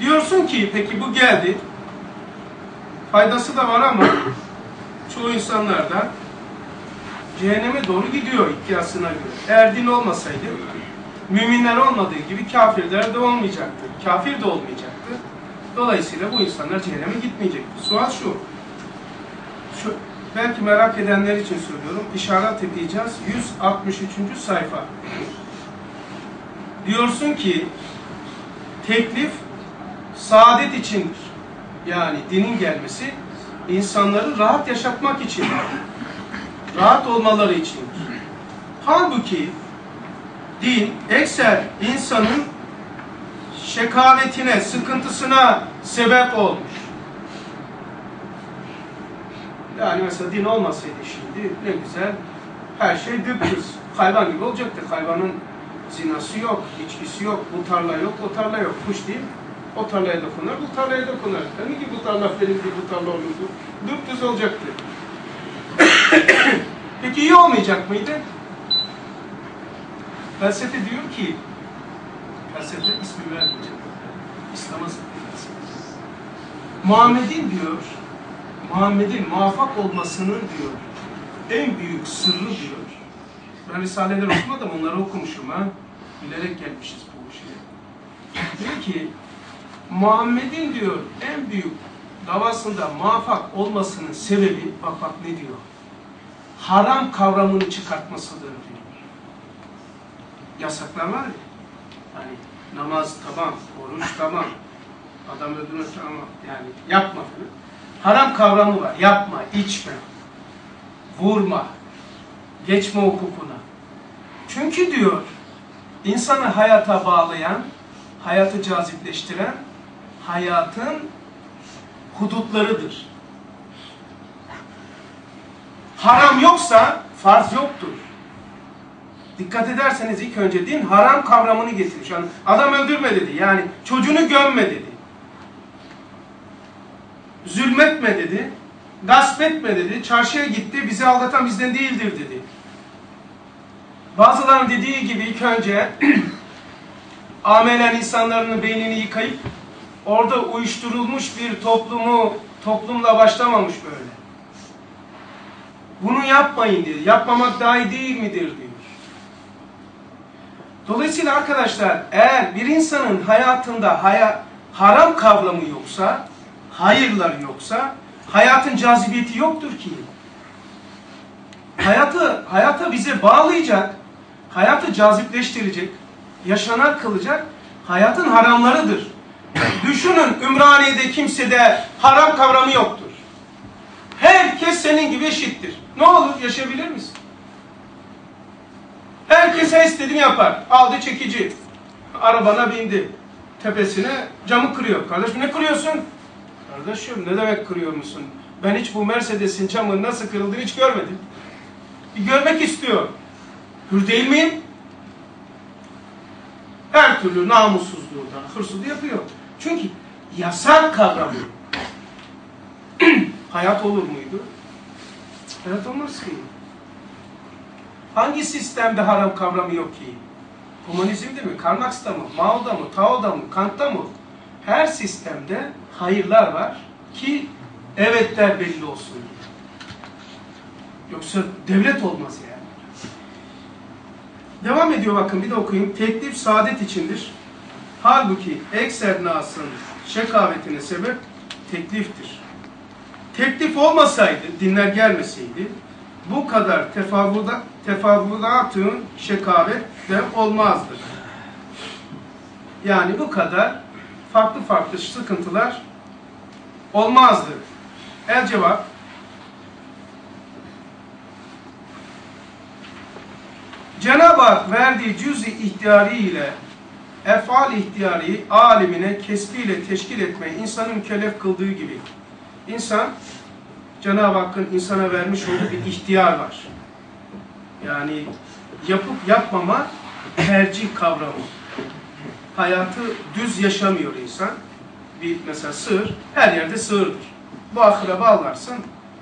Diyorsun ki peki bu geldi. Faydası da var ama çoğu insanlardan cehenneme doğru gidiyor iddiasına göre. Eğer din olmasaydı müminler olmadığı gibi kafirler de olmayacaktı. Kafir de olmayacaktı. Dolayısıyla bu insanlar cehenneme gitmeyecekti. Sual şu. şu belki merak edenler için söylüyorum. İşaret edeceğiz. 163. sayfa. Diyorsun ki teklif saadet içindir. Yani dinin gelmesi insanları rahat yaşatmak için, rahat olmaları için. Halbuki din ekser insanın şekavetine, sıkıntısına sebep olmuş. Yani mesela din olmasaydı şimdi ne güzel her şey düptüz. Hayvan gibi olacaktı. Hayvanın zinası yok, içkisi yok, bu tarla yok, o tarla yok. Kuş değil o tarlaya dokunar, bu tarlaya dokunar. Hani ki bu tarla benimdi, bu tarla olurdu. Düptüz olacaktı. Peki iyi olmayacak mıydı? Felsefe diyor ki, felsefe ismi vermeyeceğim. İslam'a Muhammed'in diyor, Muhammed'in muvaffak olmasının diyor, en büyük sırrı diyor. Ben Risaleler okumadım, onları okumuşum ha. Bilerek gelmişiz bu şeye. Diyor ki, Muhammed'in diyor en büyük davasında muvaffak olmasının sebebi, bak bak ne diyor? Haram kavramını çıkartmasıdır diyor. Yasaklar var ya, hani namaz tamam, oruç tamam, adam öldürme tamam, yani yapma falan. Haram kavramı var, yapma, içme, vurma, geçme hukukuna. Çünkü diyor, insanı hayata bağlayan, hayatı cazipleştiren hayatın hudutlarıdır. Haram yoksa farz yoktur. Dikkat ederseniz ilk önce din haram kavramını getirmiş. Yani adam öldürme dedi. Yani çocuğunu gömme dedi. Zulmetme dedi. Gasp etme dedi. Çarşıya gitti. Bizi aldatan bizden değildir dedi. Bazılarının dediği gibi ilk önce amelen insanların beynini yıkayıp orada uyuşturulmuş bir toplumu toplumla başlamamış böyle. Bunu yapmayın diyor. Yapmamak daha iyi değil midir diyor. Dolayısıyla arkadaşlar eğer bir insanın hayatında haya, haram kavramı yoksa, hayırlar yoksa hayatın cazibiyeti yoktur ki. Hayatı hayata bize bağlayacak, hayatı cazipleştirecek, yaşanar kılacak hayatın haramlarıdır. Düşünün Ümraniye'de kimsede haram kavramı yoktur. Herkes senin gibi eşittir. Ne olur yaşayabilir misin? Herkes her istediğini yapar. Aldı çekici. Arabana bindi. Tepesine camı kırıyor. Kardeşim ne kırıyorsun? Kardeşim ne demek kırıyor musun? Ben hiç bu Mercedes'in camının nasıl kırıldığını hiç görmedim. Bir görmek istiyor. Hür değil miyim? Her türlü namussuzluğundan, hırsızlığı yapıyor. Çünkü yasak kavramı. Hayat olur muydu? Hayat olmaz ki. Hangi sistemde haram kavramı yok ki? Komünizmde mi? Karl Marx'ta mı? Mao'da mı? Tao'da mı? Kant'ta mı? Her sistemde hayırlar var ki evetler belli olsun. Yoksa devlet olmaz yani. Devam ediyor bakın bir de okuyayım. Teklif saadet içindir. Halbuki ekser nasın şekavetine sebep tekliftir. Teklif olmasaydı, dinler gelmeseydi bu kadar tefavvuda, tefavvudatın şekavet de olmazdı. Yani bu kadar farklı farklı sıkıntılar olmazdı. El cevap Cenab-ı Hak verdiği cüz-i ihtiyari ile efal ihtiyari alimine kesbiyle teşkil etmeyi insanın mükellef kıldığı gibi. İnsan, Cenab-ı Hakk'ın insana vermiş olduğu bir ihtiyar var. Yani yapıp yapmama tercih kavramı. Hayatı düz yaşamıyor insan. Bir mesela sığır, her yerde sığırdır. Bu ahıra bağlarsın,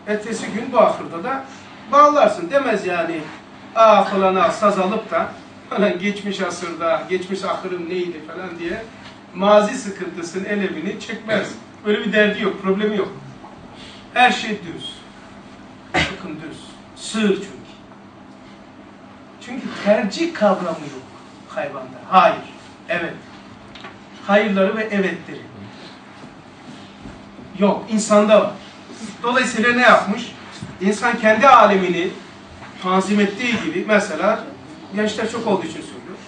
ertesi gün bu ahırda da bağlarsın. Demez yani, aa falana saz alıp da falan geçmiş asırda, geçmiş ahırım neydi falan diye mazi sıkıntısının elevini çekmez. Öyle bir derdi yok, problemi yok. Her şey düz. Bakın düz. Sığır çünkü. Çünkü tercih kavramı yok hayvanda. Hayır. Evet. Hayırları ve evetleri. Yok. insanda var. Dolayısıyla ne yapmış? İnsan kendi alemini tanzim ettiği gibi mesela gençler çok olduğu için söylüyor.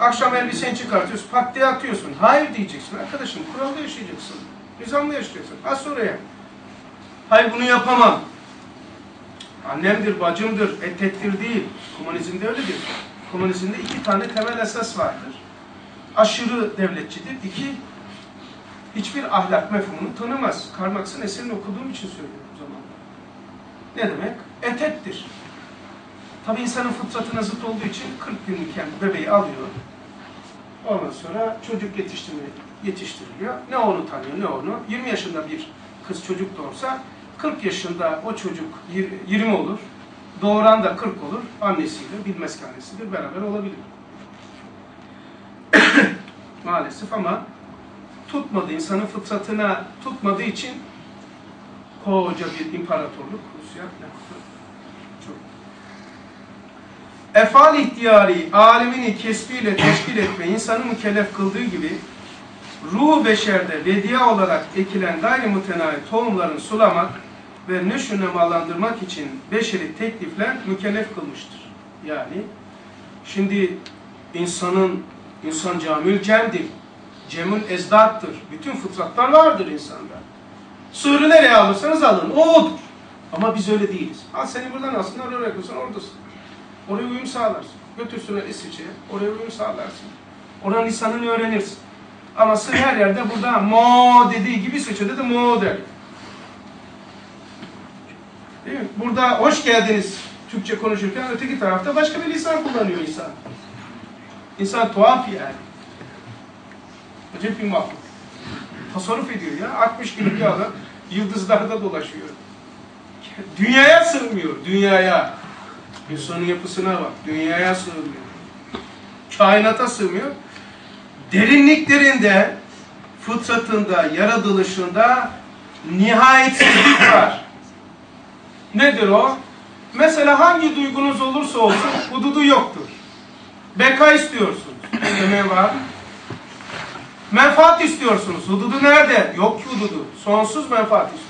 Akşam elbiseni çıkartıyorsun, pat diye atıyorsun. Hayır diyeceksin arkadaşım, kuralda yaşayacaksın. Nizamla yaşayacaksın. Az oraya. Hayır bunu yapamam. Annemdir, bacımdır, etettir değil. Komünizmde öyledir. Komünizmde iki tane temel esas vardır. Aşırı devletçidir. İki, hiçbir ahlak mefhumunu tanımaz. Karl eserini okuduğum için söylüyorum o. Ne demek? Etettir. Tabi insanın fıtratına zıt olduğu için 40 günlükken bebeği alıyor. Ondan sonra çocuk yetiştirme, yetiştiriliyor. Ne onu tanıyor ne onu. 20 yaşında bir kız çocuk doğursa 40 yaşında o çocuk 20 olur. Doğuran da 40 olur. Annesiyle, bilmez ki. Beraber olabilir. Maalesef ama tutmadı. insanın fıtratına tutmadığı için koca bir imparatorluk Rusya çok. Efal ihtiyari alemini kesbiyle teşkil etme insanı mükellef kıldığı gibi ruhu beşerde vediya olarak ekilen gayrimutenayi tohumların sulamak ve nüşü nemalandırmak için beşeri teklifler mükellef kılmıştır. Yani şimdi insanın insan camül cemdir. Cemül ezdattır. Bütün fıtratlar vardır insanda. Sığırı nereye alırsanız alın. O odur. Ama biz öyle değiliz. Al seni buradan alsın, oraya bırakırsın, oradasın. Oraya uyum sağlarsın. Götürsün İsviçre'ye, oraya uyum sağlarsın. Oranın lisanını öğrenirsin. Ama sığır her yerde burada mo dediği gibi İsviçre'de de mo der. Değil mi? Burada hoş geldiniz Türkçe konuşurken öteki tarafta başka bir lisan kullanıyor insan. İnsan tuhaf yani. Acayip bir mahluk. Tasarruf ediyor ya. 60 kilo bir adam yıldızlarda dolaşıyor. Dünyaya sığmıyor. Dünyaya. İnsanın yapısına bak. Dünyaya sığmıyor. Kainata sığmıyor. Derinliklerinde, fıtratında, yaratılışında nihayetsizlik var. Nedir o? Mesela hangi duygunuz olursa olsun hududu yoktur. Beka istiyorsunuz. Ne var? Menfaat istiyorsunuz. Hududu nerede? Yok ki hududu. Sonsuz menfaat istiyoruz.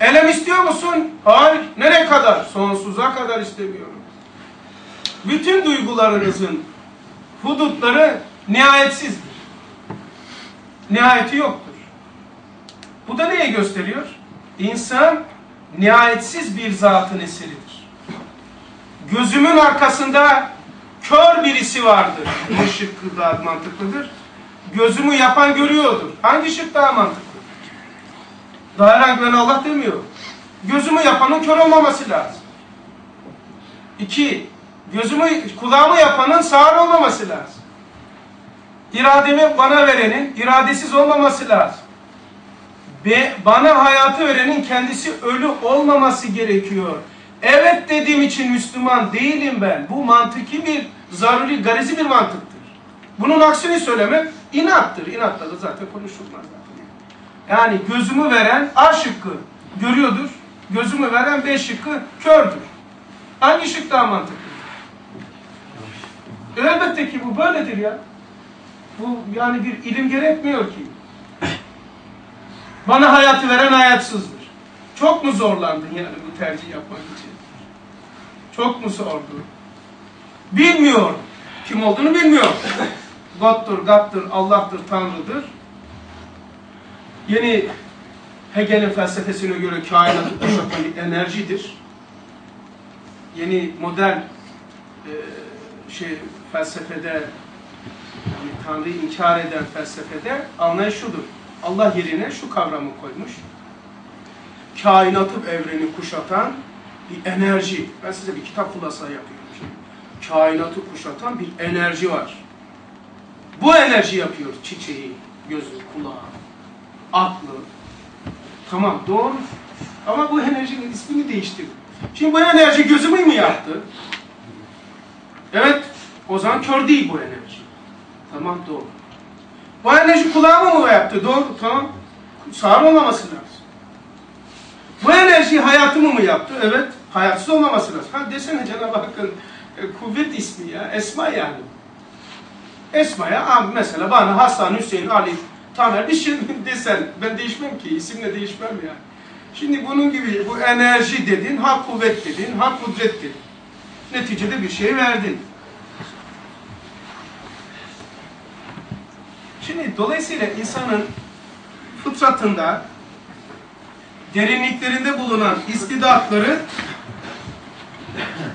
Elem istiyor musun? Hayır. Nereye kadar? Sonsuza kadar istemiyorum. Bütün duygularınızın hudutları nihayetsizdir. Nihayeti yoktur. Bu da neyi gösteriyor? İnsan nihayetsiz bir zatın eseridir. Gözümün arkasında kör birisi vardır. Bu şıkkı daha mantıklıdır. Gözümü yapan görüyordur. Hangi şık daha mantıklı? Daha herhangi ben Allah demiyor. Gözümü yapanın kör olmaması lazım. İki, gözümü, kulağımı yapanın sağır olmaması lazım. İrademi bana verenin iradesiz olmaması lazım. Be, bana hayatı verenin kendisi ölü olmaması gerekiyor. Evet dediğim için Müslüman değilim ben. Bu mantıki bir, zaruri, garizi bir mantıktır. Bunun aksini söylemek inattır. İnatla da zaten konuşulmaz. Yani gözümü veren A şıkkı görüyordur. Gözümü veren B şıkkı kördür. Hangi şık daha mantıklı? Elbette ki bu böyledir ya. Bu yani bir ilim gerekmiyor ki. Bana hayatı veren hayatsızdır. Çok mu zorlandın yani bu tercih yapmak için? Çok mu zordu? Bilmiyor. Kim olduğunu bilmiyor. God'dur, God'dur, Allah'tır, Tanrı'dır. Yeni Hegel'in felsefesine göre kainatı kuşatan bir enerjidir. Yeni modern e, şey felsefede yani Tanrı'yı inkar eden felsefede anlayış şudur. Allah yerine şu kavramı koymuş. Kainatı evreni kuşatan bir enerji. Ben size bir kitap fulasa yapıyorum. Kainatı kuşatan bir enerji var. Bu enerji yapıyor çiçeği, gözü, kulağı, aklı. Tamam doğru. Ama bu enerjinin ismini değiştirdi. Şimdi bu enerji gözümü mü yaptı? Evet. O zaman kör değil bu enerji. Tamam doğru. Bu enerji kulağımı mı yaptı? Doğru, tamam. Sağır olmaması lazım. Bu enerji hayatımı mı yaptı? Evet. Hayatsız olmaması lazım. Ha desene Cenab-ı Hakk'ın e, kuvvet ismi ya. Esma yani. Esma'ya abi mesela bana Hasan, Hüseyin, Ali, Tamer bir şey desen ben değişmem ki. isimle değişmem yani. Şimdi bunun gibi bu enerji dedin, ha kuvvet dedin, ha kudret dedin. Neticede bir şey verdin. Şimdi dolayısıyla insanın fıtratında derinliklerinde bulunan istidatları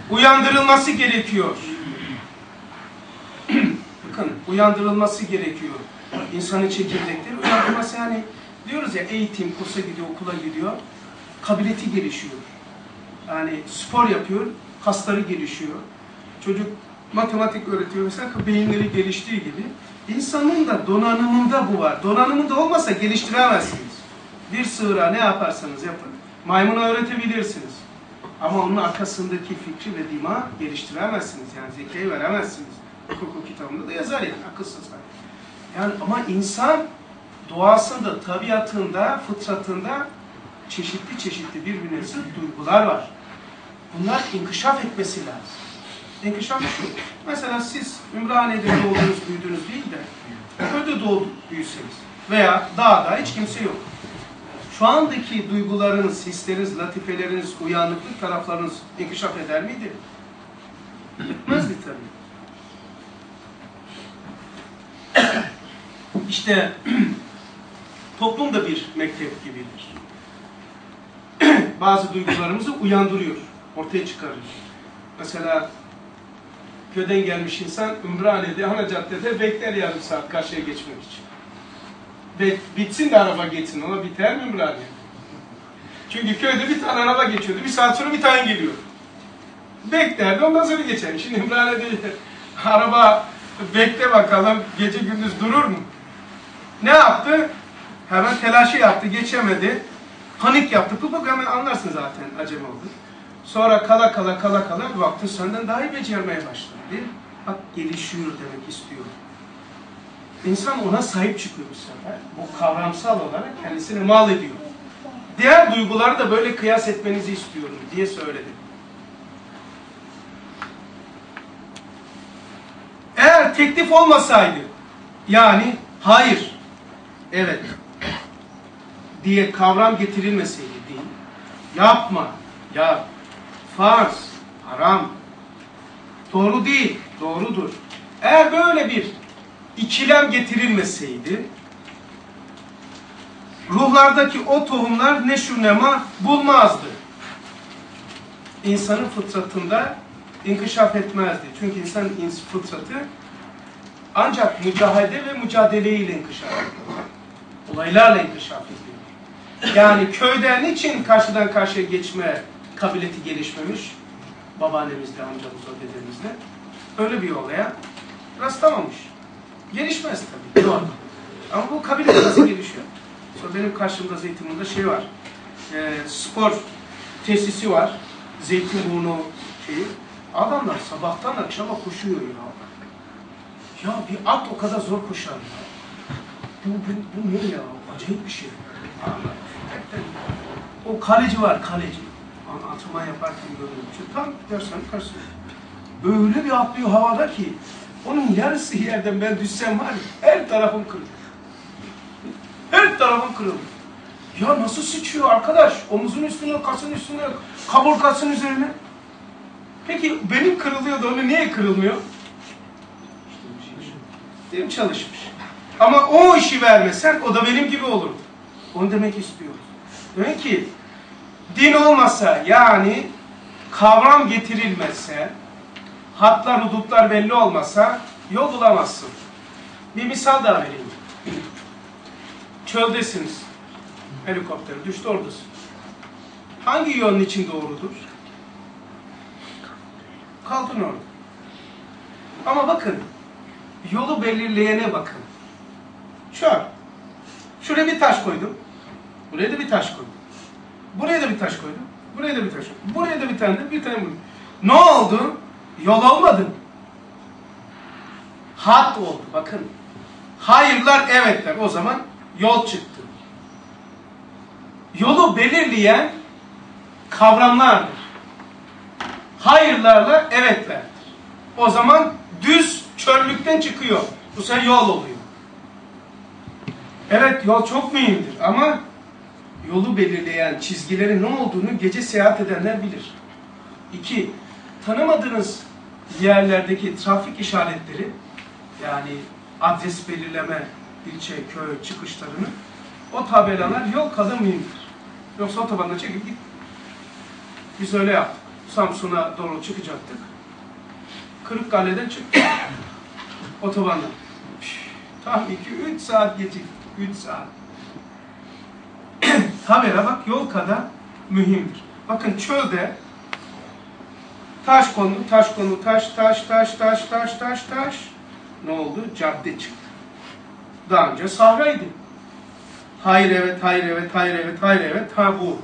uyandırılması gerekiyor. Bakın uyandırılması gerekiyor. İnsanın çekirdekleri uyandırılması yani diyoruz ya eğitim, kursa gidiyor, okula gidiyor. Kabiliyeti gelişiyor. Yani spor yapıyor, kasları gelişiyor. Çocuk matematik öğretiyor mesela beyinleri geliştiği gibi. İnsanın da donanımında bu var. Donanımında olmasa geliştiremezsiniz. Bir sığıra ne yaparsanız yapın. Maymuna öğretebilirsiniz. Ama onun arkasındaki fikri ve dima geliştiremezsiniz. Yani zekayı veremezsiniz. Hukuk kitabında da yazar yani akılsız. Yani ama insan doğasında, tabiatında, fıtratında çeşitli çeşitli birbirine zıt duygular var. Bunlar inkişaf etmesi lazım. İnkişaf şu. Mesela siz Ümraniye'de doğdunuz, büyüdünüz değil de köyde doğduk, büyüseniz veya dağda hiç kimse yok. Şu andaki duygularınız, hisleriniz, latifeleriniz, uyanıklık taraflarınız inkişaf eder miydi? Etmezdi tabii. İşte toplum da bir mektep gibidir. Bazı duygularımızı uyandırıyor, ortaya çıkarıyor. Mesela köyden gelmiş insan Ümraniye'de, ana caddede bekler yarım saat karşıya geçmek için. Bek, bitsin de araba geçsin, ona biter mi Ümraniye? Çünkü köyde bir tane araba geçiyordu, bir saat sonra bir tane geliyor. Beklerdi, ondan sonra geçer. Şimdi Ümraniye'de araba bekle bakalım, gece gündüz durur mu? Ne yaptı? Hemen telaşı yaptı, geçemedi. Panik yaptı. Pıpık hemen anlarsın zaten acemi oldu. Sonra kala kala kala kala bir baktın senden daha iyi becermeye başladı. Değil mi? Bak gelişiyor demek istiyor. İnsan ona sahip çıkıyor bu sefer. Bu kavramsal olarak kendisini mal ediyor. Diğer duyguları da böyle kıyas etmenizi istiyorum diye söyledim. Eğer teklif olmasaydı, yani hayır, evet diye kavram getirilmeseydi değil, yapma, yap, farz, haram, doğru değil, doğrudur. Eğer böyle bir ikilem getirilmeseydi, ruhlardaki o tohumlar neşünema bulmazdı. İnsanın fıtratında inkişaf etmezdi. Çünkü insanın fıtratı ancak mücahede ve mücadeleyle inkişaf ediyor. Olaylarla inkişaf ediyor. Yani köyden için karşıdan karşıya geçme kabiliyeti gelişmemiş. Babaannemizle, amcamızla, dedemizle. Öyle bir olaya rastlamamış. Gelişmez tabii. Doğru. Ama bu kabiliyet nasıl gelişiyor? Sonra benim karşımda Zeytinburnu'nda şey var. E, spor tesisi var. Zeytinburnu şeyi. Adamlar sabahtan akşama koşuyor ya. Ya bir at o kadar zor koşar ya. Bu, bu, bu ne ya? Acayip bir şey. O kaleci var, kaleci. Antrenman yaparken görüyorum. Şimdi tam dersen karşısında. Böyle bir atlıyor havada ki onun yarısı yerden ben düşsem var ya, her tarafım kırılır. Her tarafım kırılır. Ya nasıl sıçıyor arkadaş? Omuzun üstüne, kasın üstüne, kaburgasının üzerine. Peki benim kırılıyor da onu niye kırılmıyor? Benim çalışmış. Ama o işi vermesen o da benim gibi olurdu. Onu demek istiyoruz. Demek ki din olmasa yani kavram getirilmezse, hatlar, hudutlar belli olmasa yol bulamazsın. Bir misal daha vereyim. Çöldesiniz. Helikopter düştü oradasın. Hangi yönün için doğrudur? Kalkın orada. Ama bakın, yolu belirleyene bakın. An, şuraya bir taş koydum. Buraya da bir taş koydum. Buraya da bir taş koydum. Buraya da bir taş koydum. Buraya da bir tane de bir tane buldum. Ne oldu? Yol olmadı. Hat oldu. Bakın. Hayırlar evetler. O zaman yol çıktı. Yolu belirleyen kavramlardır. Hayırlarla evetlerdir. O zaman düz çöllükten çıkıyor. Bu sefer yol oluyor. Evet yol çok mühimdir ama yolu belirleyen çizgilerin ne olduğunu gece seyahat edenler bilir. İki, tanımadığınız yerlerdeki trafik işaretleri yani adres belirleme, ilçe, köy çıkışlarını o tabelalar yol kadar mühimdir. Yoksa otobanda çekip git. Biz öyle yaptık. Samsun'a doğru çıkacaktık. Kırıkkale'den çıktık. Otobandan. Tam 2-3 saat geciktik. 3 saat. Tabela bak yol kadar mühimdir. Bakın çölde taş konu, taş konu, taş, taş, taş, taş, taş, taş, taş. Ne oldu? Cadde çıktı. Daha önce sahraydı. Hayır evet, hayır evet, hayır evet, hayır evet, ha bu.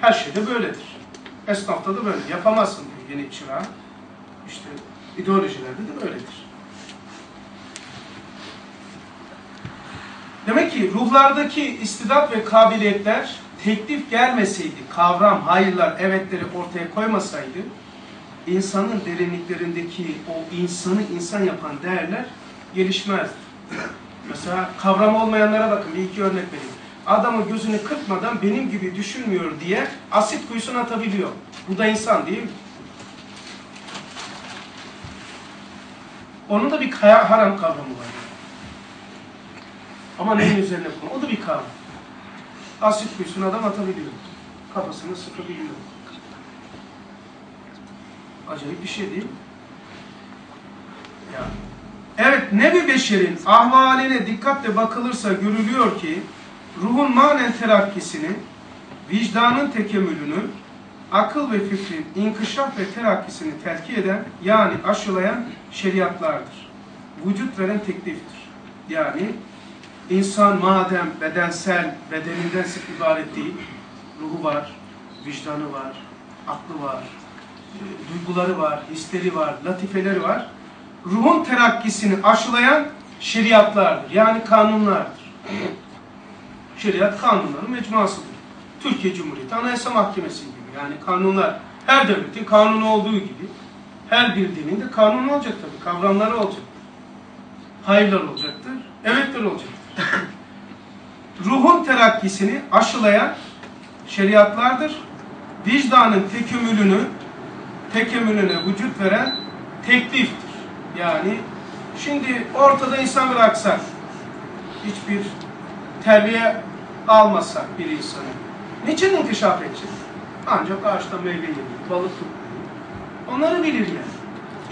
Her şeyde böyledir. Esnafta da böyle. Yapamazsın diyor yeni çırağı. İşte ideolojilerde de böyledir. Demek ki ruhlardaki istidat ve kabiliyetler teklif gelmeseydi, kavram, hayırlar, evetleri ortaya koymasaydı, insanın derinliklerindeki o insanı insan yapan değerler gelişmezdi. Mesela kavram olmayanlara bakın, bir iki örnek vereyim. Adamı gözünü kırpmadan benim gibi düşünmüyor diye asit kuyusuna atabiliyor. Bu da insan değil mi? Onun da bir haram kavramı var. Ama neyin üzerine konu? O da bir kavram. Asit kuyusuna adam atabiliyor. Kafasını sıkabiliyor. Acayip bir şey değil mi? Yani. Evet, Nebi Beşer'in ahvaline dikkatle bakılırsa görülüyor ki ruhun manen terakkisini, vicdanın tekemmülünü, akıl ve fikrin inkışaf ve terakkisini terki eden yani aşılayan şeriatlardır. Vücut veren tekliftir. Yani insan madem bedensel, bedeninden sık ibaret değil, ruhu var, vicdanı var, aklı var, e, duyguları var, hisleri var, latifeleri var. Ruhun terakkisini aşılayan şeriatlardır. Yani kanunlardır. Şeriat kanunların mecmuasıdır. Türkiye Cumhuriyeti Anayasa Mahkemesi gibi. Yani kanunlar, her devletin kanunu olduğu gibi her bir dinin de kanunu olacak tabii. Kavramları olacak. Hayırlar olacaktır, evetler olacaktır. Ruhun terakkisini aşılayan şeriatlardır. Vicdanın tekümülünü, tekemmülüne vücut veren tekliftir. Yani şimdi ortada insan bıraksak, hiçbir terbiye almasak bir insanı, niçin inkişaf edecek? Ancak ağaçtan meyve yediği, balık tuttuğu. Onları bilir yani.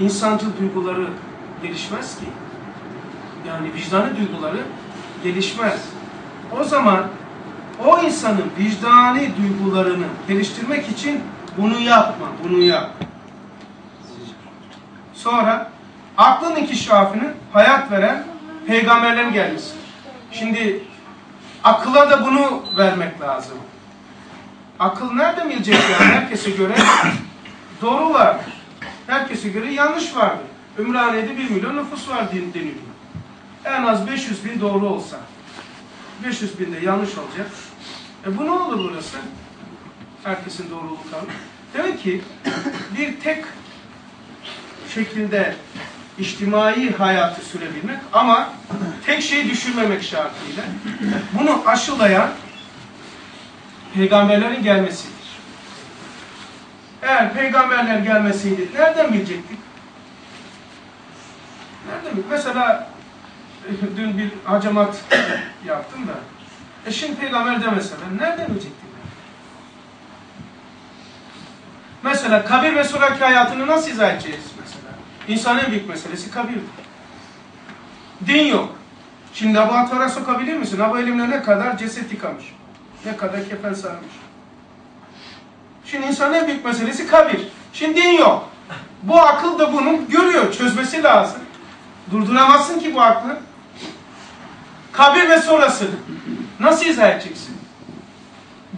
İnsancıl duyguları gelişmez ki. Yani vicdanı duyguları gelişmez. O zaman o insanın vicdani duygularını geliştirmek için bunu yapma, bunu yap. Sonra aklın inkişafını hayat veren peygamberlerin gelmesi. Şimdi akıla da bunu vermek lazım. Akıl nerede bilecek yani? Herkese göre doğru vardır. Herkese göre yanlış vardır. Ümraniye'de bir milyon nüfus var deniliyor. En az 500 bin doğru olsa. 500 bin de yanlış olacak. E bu ne olur burası? Herkesin doğruluğu kalır. Demek ki bir tek şekilde içtimai hayatı sürebilmek ama tek şey düşürmemek şartıyla bunu aşılayan peygamberlerin gelmesidir. Eğer peygamberler gelmeseydi nereden bilecektik? Nereden bilecektik? Mesela dün bir hacamat yaptım da e şimdi peygamber demeseler nereden bilecektik? Mesela kabir ve sonraki hayatını nasıl izah edeceğiz mesela? İnsanın büyük meselesi kabirdir. Din yok. Şimdi laboratuvara sokabilir misin? Hava elimle ne kadar ceset yıkamış. Ne kadar kefen sarmış. Şimdi insanın büyük meselesi kabir. Şimdi din yok. Bu akıl da bunu görüyor. Çözmesi lazım. Durduramazsın ki bu aklı. Kabir ve sonrası. Nasıl izah edeceksin?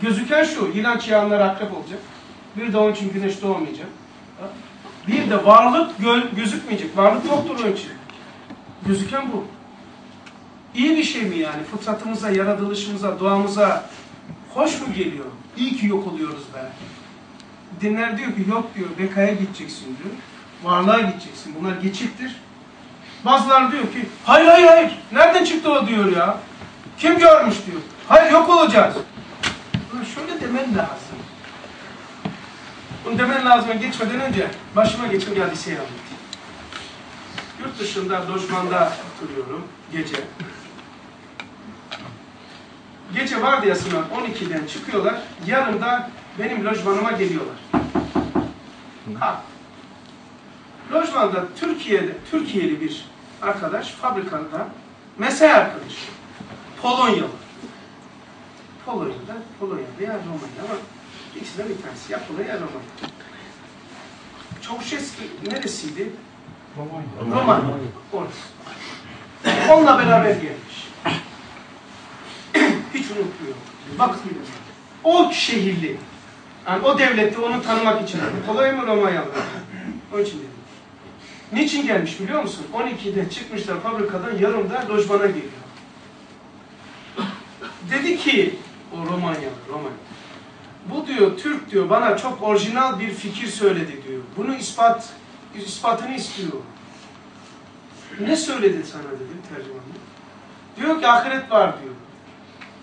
Gözüken şu. Yılan çıyanlar akrep olacak. Bir de onun için güneş doğmayacak. Bir de varlık gö gözükmeyecek. Varlık yoktur onun için. Gözüken bu. İyi bir şey mi yani? Fıtratımıza, yaratılışımıza, doğamıza hoş mu geliyor? İyi ki yok oluyoruz be. Dinler diyor ki yok diyor, bekaya gideceksin diyor. Varlığa gideceksin. Bunlar geçittir. Bazıları diyor ki hayır hayır hayır. Nereden çıktı o diyor ya. Kim görmüş diyor. Hayır yok olacağız. Ulan şöyle demen lazım. Bunu demen lazım geçmeden önce başıma geçen bir hadiseyi. Yurt dışında lojmanda oturuyorum gece. Gece vardiyasından 12'den çıkıyorlar. Yarında benim lojmanıma geliyorlar. Ha. Lojmanda Türkiye'de Türkiye'li bir arkadaş fabrikada mesai arkadaşı. Polonyalı. Polonya'da, Polonya'da ya Romanya ama ikisinden bir tanesi. Ya Polonya ya Romanya. Çavuşeski neresiydi? Romanya. Orası. Onunla beraber gelmiş. Hiç unutmuyorum. Bak o şehirli. Yani o devlette onu tanımak için. Kolay mı Romanya mı? Onun için dedim. Niçin gelmiş biliyor musun? 12'de çıkmışlar fabrikadan yarımda lojmana geliyor. Dedi ki o Romanyalı, Romanya. Bu diyor Türk diyor bana çok orijinal bir fikir söyledi diyor. Bunu ispat ispatını istiyor. Ne söyledi sana dedim tercümanı. Diyor ki ahiret var diyor.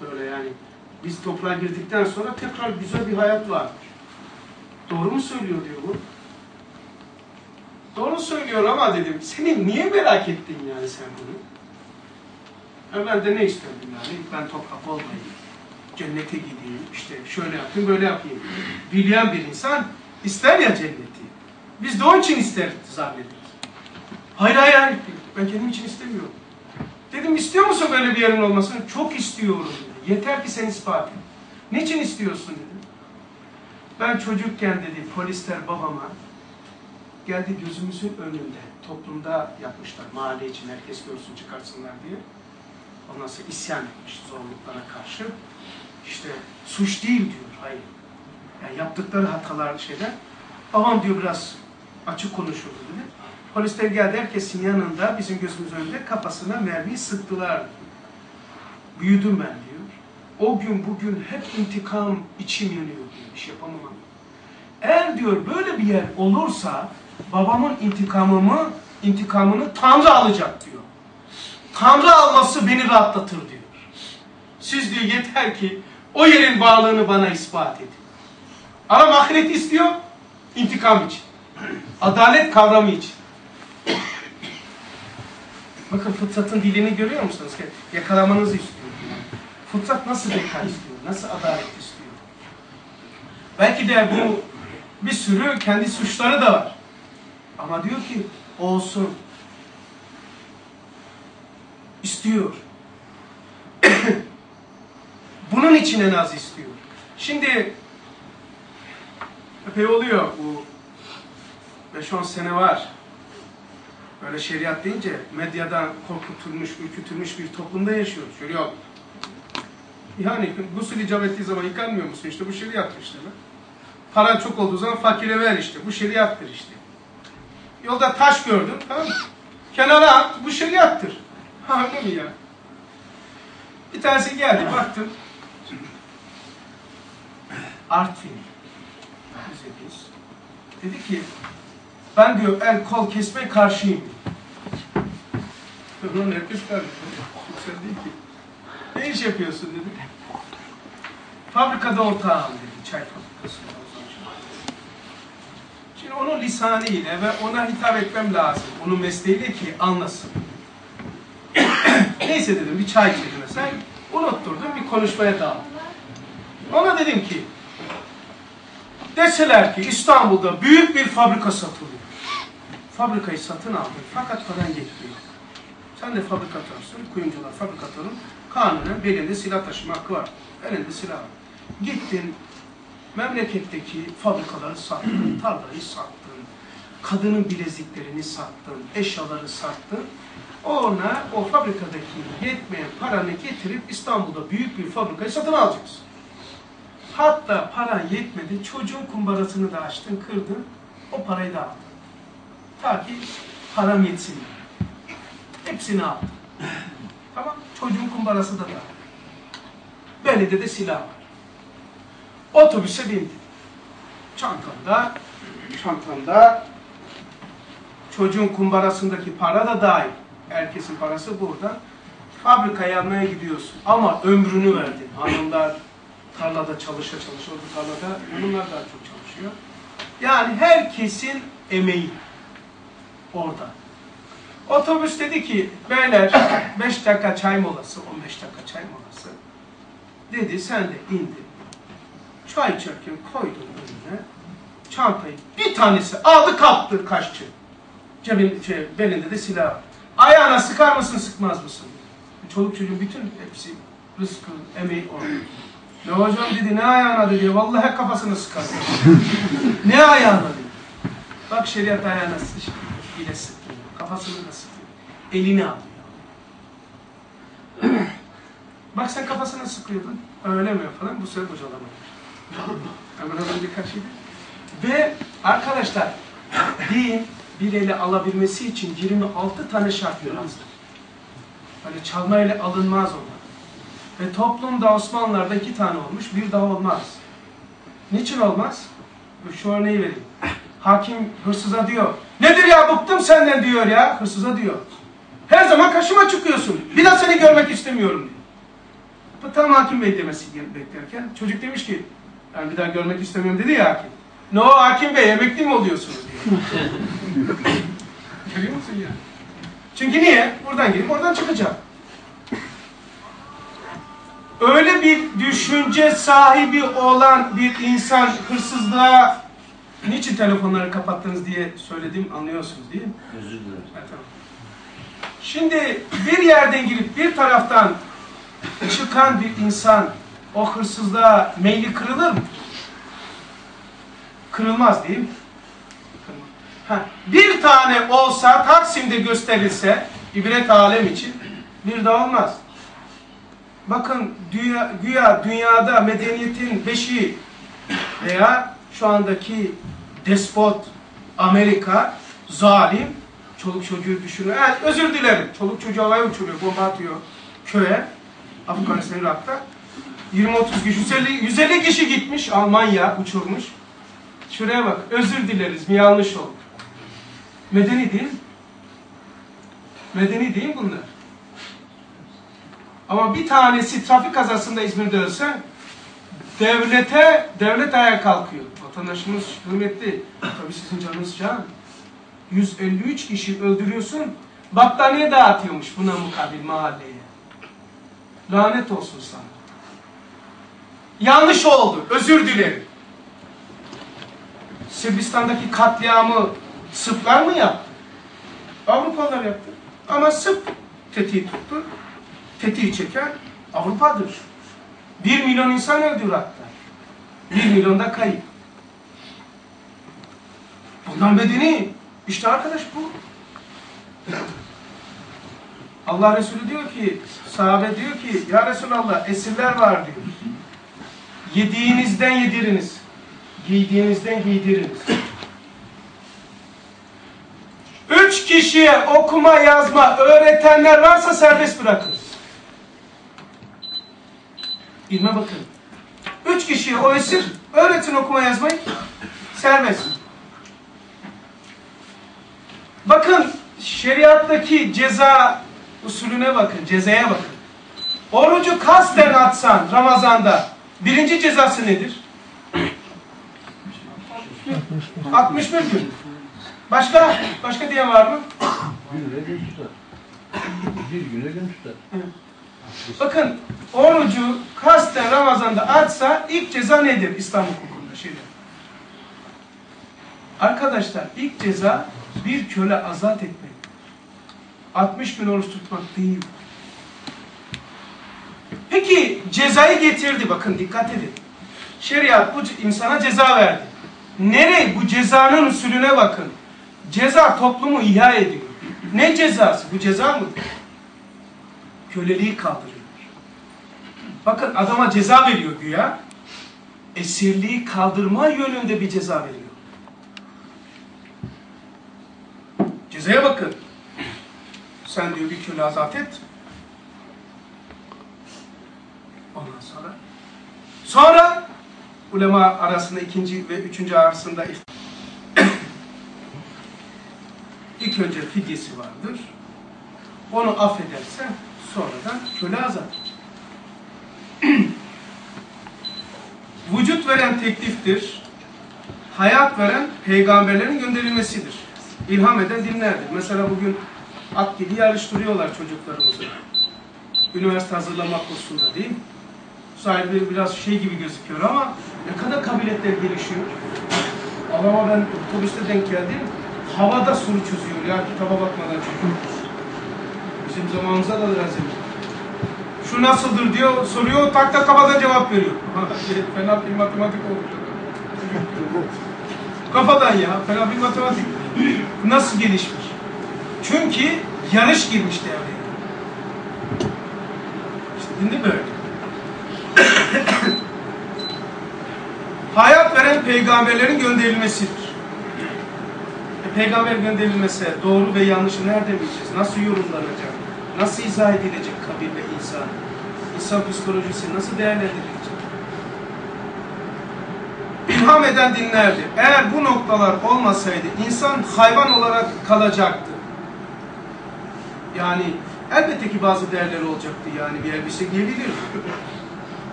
Böyle yani biz toprağa girdikten sonra tekrar güzel bir hayat var. Doğru mu söylüyor diyor bu. Doğru söylüyor ama dedim seni niye merak ettin yani sen bunu? Ben de ne istedim yani ben toprak olmayayım. Cennete gideyim işte şöyle yapayım böyle yapayım. Bilen bir insan ister ya cenneti. Biz de onun için ister zannediyoruz. Hayır hayır hayır. Ben kendim için istemiyorum. Dedim istiyor musun böyle bir yerin olmasını? Çok istiyorum. Dedi. Yeter ki sen ispat et. Niçin istiyorsun dedim. Ben çocukken dedi polisler babama geldi gözümüzün önünde toplumda yapmışlar mahalle için herkes görsün çıkarsınlar diye. Ondan sonra isyan etmiş zorluklara karşı. İşte suç değil diyor. Hayır. Yani yaptıkları hatalar şeyler. Babam diyor biraz açık konuşurdu dedi. Polisler geldi herkesin yanında bizim gözümüz önünde kafasına mermiyi sıktılar. Büyüdüm ben diyor. O gün bugün hep intikam içim yanıyor diyor. Bir şey yapamam. Eğer diyor böyle bir yer olursa babamın intikamımı intikamını Tanrı alacak diyor. Tanrı alması beni rahatlatır diyor. Siz diyor yeter ki o yerin bağlığını bana ispat edin. Adam ahiret istiyor, intikam için. Adalet kavramı için. Bakın fıtratın dilini görüyor musunuz? Yakalamanızı istiyor. Fıtrat nasıl zeka istiyor? Nasıl adalet istiyor? Belki de bu bir sürü kendi suçları da var. Ama diyor ki olsun. İstiyor. Bunun için en az istiyor. Şimdi epey oluyor bu 5-10 sene var. Böyle şeriat deyince medyadan korkutulmuş, ürkütülmüş bir toplumda yaşıyoruz. Şöyle yok. Yani gusül icap ettiği zaman yıkanmıyor musun? İşte bu şeriattır işte. Paran çok olduğu zaman fakire ver işte. Bu şeriattır işte. Yolda taş gördüm. Tamam mı? Kenara at. Bu şeriattır. Öyle mi ya? Bir tanesi geldi. Baktım. Artvin. Dedi ki ben diyor el kol kesmeye karşıyım. Ulan herkes karşı. Sen değil ki. Ne iş yapıyorsun dedi. Fabrikada ortağım dedi. Çay fabrikasında. Şimdi onun lisanıyla ve ona hitap etmem lazım. Onun mesleğiyle ki anlasın. Neyse dedim bir çay içelim mesela. Unutturdum bir konuşmaya daldım. Ona dedim ki deseler ki İstanbul'da büyük bir fabrika satılıyor. Fabrikayı satın aldın fakat paran yetmiyor. Sen de fabrikatörsün, kuyumcular fabrikatörün kanunen belinde silah taşıma hakkı var. Elinde silah var. Gittin memleketteki fabrikaları sattın, tarlayı sattın, kadının bileziklerini sattın, eşyaları sattın. Ona o fabrikadaki yetmeyen paranı getirip İstanbul'da büyük bir fabrikayı satın alacaksın. Hatta paran yetmedi, çocuğun kumbarasını da açtın, kırdın, o parayı da aldın. Ta ki param yetsin. Hepsini aldın. Tamam, Çocuğun kumbarası da var. Belinde de silah var. Otobüse bindi. Çantamda, çantamda çocuğun kumbarasındaki para da dahil. Herkesin parası burada. Fabrikaya almaya gidiyorsun. Ama ömrünü verdin. Hanımlar tarlada çalışa çalışa, orada tarlada hanımlar daha çok çalışıyor. Yani herkesin emeği orada. Otobüs dedi ki, beyler 5 dakika çay molası, 15 dakika çay molası. Dedi, sen de indin. Çay içerken koydun önüne. Çantayı bir tanesi aldı kaptı kaşçı. Cebin, şey, belinde de silah. Ayağına sıkar mısın sıkmaz mısın? Çoluk çocuğun bütün hepsi rızkı, emeği orada. Ne hocam dedi, ne ayağına dedi, vallahi kafasını sıkar. ne ayağına dedi. Bak şeriat ayağına sık, bile sıkıyor. Kafasını da sıkıyor. Elini alıyor. Bak sen kafasını sıkıyordun. Öyle mi yapalım? Bu sefer bocalama. Hemen birkaç şey. Ve arkadaşlar din bir ele alabilmesi için 26 tane şart lazım. Hani çalma ile alınmaz onlar. Ve toplumda Osmanlılar'da iki tane olmuş, bir daha olmaz. Niçin olmaz? Şu örneği vereyim. Hakim hırsıza diyor, nedir ya bıktım senden diyor ya, hırsıza diyor. Her zaman karşıma çıkıyorsun, bir daha seni görmek istemiyorum diyor. Bu tam hakim bey demesi beklerken, çocuk demiş ki, ben bir daha görmek istemiyorum dedi ya hakim. No hakim bey, emekli mi oluyorsunuz. Görüyor musun ya? Çünkü niye? Buradan girip oradan çıkacağım. Öyle bir düşünce sahibi olan bir insan hırsızlığa niçin telefonları kapattınız diye söyledim anlıyorsunuz değil mi? Özür dilerim. Ha, tamam. Şimdi bir yerden girip bir taraftan çıkan bir insan o hırsızlığa meyli kırılır mı? Kırılmaz değil mi? Ha, bir tane olsa Taksim'de gösterilse ibret alem için bir de olmaz. Bakın dünya, güya dünyada medeniyetin beşiği veya şu andaki despot Amerika zalim çoluk çocuğu düşürüyor. Evet, özür dilerim. Çoluk çocuğu havaya uçuruyor, bomba atıyor köye. Afganistan, Irak'ta. 20-30 kişi, 150, 150 kişi gitmiş Almanya uçurmuş. Şuraya bak, özür dileriz mi yanlış oldu. Medeni değil? Medeni değil bunlar? Ama bir tanesi trafik kazasında İzmir'de ölse devlete, devlet ayağa kalkıyor. Vatandaşımız hürmetli. Tabii sizin canınız can. 153 kişi öldürüyorsun. Battaniye dağıtıyormuş buna mukabil mahalleye. Lanet olsun sana. Yanlış oldu. Özür dilerim. Sırbistan'daki katliamı Sırplar mı yaptı? Avrupalılar yaptı. Ama Sırp tetiği tuttu. Tetiği çeken Avrupa'dır. Bir milyon insan öldü Irak'ta. Bir milyonda kayıp. Bundan medeni. İşte arkadaş bu. Allah Resulü diyor ki, sahabe diyor ki, Ya Resulallah esirler var diyor. Yediğinizden yediriniz. Giydiğinizden giydiriniz. Üç kişiye okuma yazma öğretenler varsa serbest bırakınız. İlme bakın. Üç kişiye o esir öğretin okuma yazmayı serbest. Bakın şeriattaki ceza usulüne bakın, cezaya bakın. Orucu kasten atsan Ramazan'da birinci cezası nedir? 61 gün. Başka? Başka diyen var mı? Güne gün tutar. Bir güne gün tutar. Bakın orucu kasten Ramazan'da açsa ilk ceza nedir İslam hukukunda? Şeyde. Arkadaşlar ilk ceza bir köle azat etmek. 60 gün oruç tutmak değil. Peki cezayı getirdi. Bakın dikkat edin. Şeriat bu insana ceza verdi. Nereye? Bu cezanın usulüne bakın. Ceza toplumu ihya ediyor. Ne cezası? Bu ceza mıdır? Köleliği kaldırıyor. Bakın adama ceza veriyor güya. Esirliği kaldırma yönünde bir ceza veriyor. Cezaya bakın. Sen diyor bir köle azat et. Ulema arasında ikinci ve üçüncü arasında ilk önce fidyesi vardır. Onu affederse sonradan köle azat. Vücut veren tekliftir. Hayat veren peygamberlerin gönderilmesidir. İlham eden dinlerdir. Mesela bugün at gibi yarıştırıyorlar çocuklarımızı. Üniversite hazırlama kursunda değil. Sahibi biraz şey gibi gözüküyor ama ne kadar kabiliyetler gelişiyor. Adama ben otobüste denk geldim. Havada soru çözüyor ya kitaba bakmadan. Bizim zamanımızda da lazım. Şu nasıldır diyor, soruyor, tak tak kafadan cevap veriyor. Şey, fena bir matematik oldu. Kafadan ya, fena bir matematik. Nasıl gelişmiş? Çünkü yarış girmiş devreye. İşte şimdi böyle. Hayat veren peygamberlerin gönderilmesidir. E, peygamber gönderilmesi doğru ve yanlışı nerede bileceğiz? Nasıl yorumlanacak? Nasıl izah edilecek kabir ve insan? İnsan psikolojisi nasıl değerlendirilecek? İlham eden dinlerdi. Eğer bu noktalar olmasaydı insan hayvan olarak kalacaktı. Yani elbette ki bazı değerleri olacaktı. Yani bir elbise giyebilir.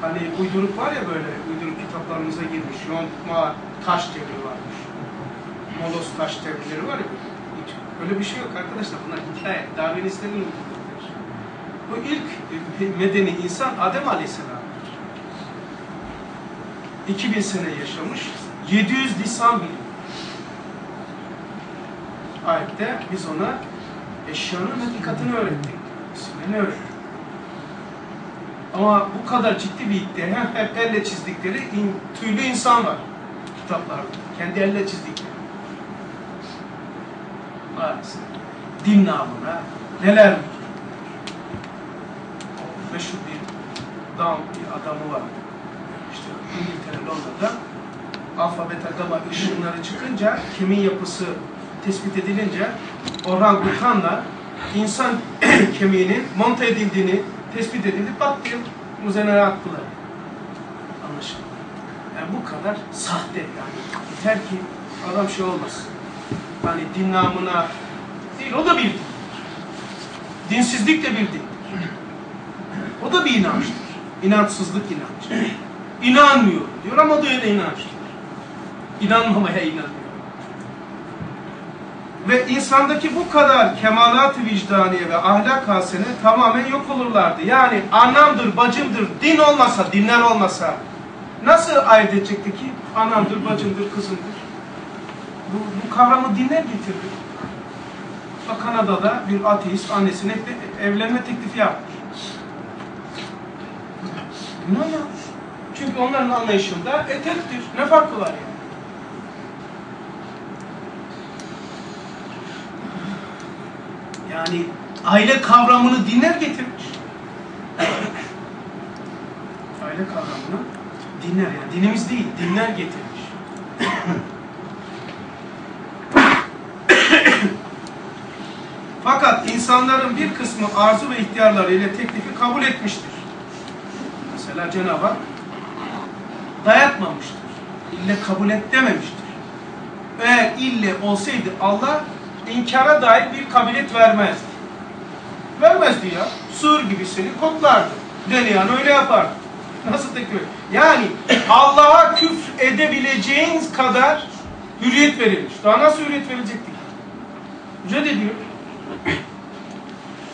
Hani uyduruk var ya böyle, uyduruk kitaplarımıza girmiş. Yontma taş devri varmış. Molos taş devrileri var ya. Hiç öyle bir şey yok arkadaşlar. Bunlar hikaye. Darwinistlerin uydurdukları. Bu ilk medeni insan Adem Aleyhisselam. 2000 sene yaşamış, 700 lisan biliyor. Ayette biz ona eşyanın hakikatini öğrettik. İsmini öğrettik. Ama bu kadar ciddi bir iddia, hep elle çizdikleri in, tüylü insan var kitaplarda. Kendi elle çizdikleri. Maalesef. Din namına neler? Meşhur bir dam bir adamı var. İşte İngiltere, Londra'da alfa, beta, gamma ışınları çıkınca kimin yapısı tespit edilince orangutanla insan kemiğinin monte edildiğini tespit edildi. Bak diyor muzenere attılar. Anlaşıldı. Yani bu kadar sahte yani. Yeter ki adam şey olmasın. Hani din namına değil o da bir din. Dinsizlik de bir din. O da bir inançtır. İnançsızlık inancı. İnanmıyor diyor ama o da öyle inançtır. İnanmamaya inanıyor. Ve insandaki bu kadar kemalat-ı vicdaniye ve ahlak hasene tamamen yok olurlardı. Yani anamdır, bacımdır, din olmasa, dinler olmasa nasıl ayırt edecekti ki anamdır, bacımdır, kızımdır? Bu, bu kavramı dinler getirdi. Kanada'da bir ateist annesine evlenme teklifi yapmış. Günah ya. Çünkü onların anlayışında etektir. Ne farkı var yani? Yani aile kavramını dinler getirmiş. aile kavramını dinler yani dinimiz değil, dinler getirmiş. Fakat insanların bir kısmı arzu ve ihtiyarları ile teklifi kabul etmiştir. Mesela Cenab-ı Hak dayatmamıştır. İlle kabul et dememiştir. Eğer ille olsaydı Allah inkara dair bir kabiliyet vermezdi. Vermezdi ya. Sığır gibi seni kodlardı. Deneyen öyle yapardı. Nasıl tekrar? Yani Allah'a küfür edebileceğiniz kadar hürriyet verilmiş. Daha nasıl hürriyet verilecekti? Reddediyor.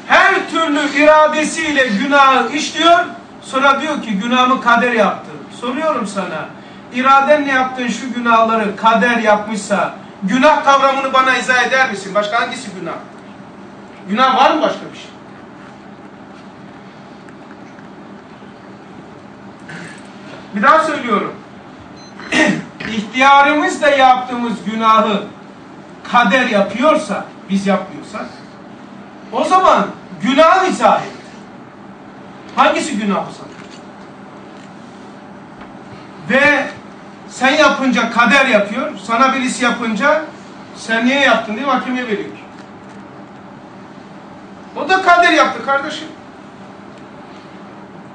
Her türlü iradesiyle günahı işliyor. Sonra diyor ki günahımı kader yaptı. Soruyorum sana. İradenle yaptığın şu günahları kader yapmışsa günah kavramını bana izah eder misin? Başka hangisi günah? Günah var mı başka bir şey? Bir daha söylüyorum. İhtiyarımızla yaptığımız günahı kader yapıyorsa, biz yapmıyorsak, o zaman günah izah et. Hangisi günah o zaman? Ve sen yapınca kader yapıyor, sana birisi yapınca sen niye yaptın diye mahkemeye veriyor. O da kader yaptı kardeşim.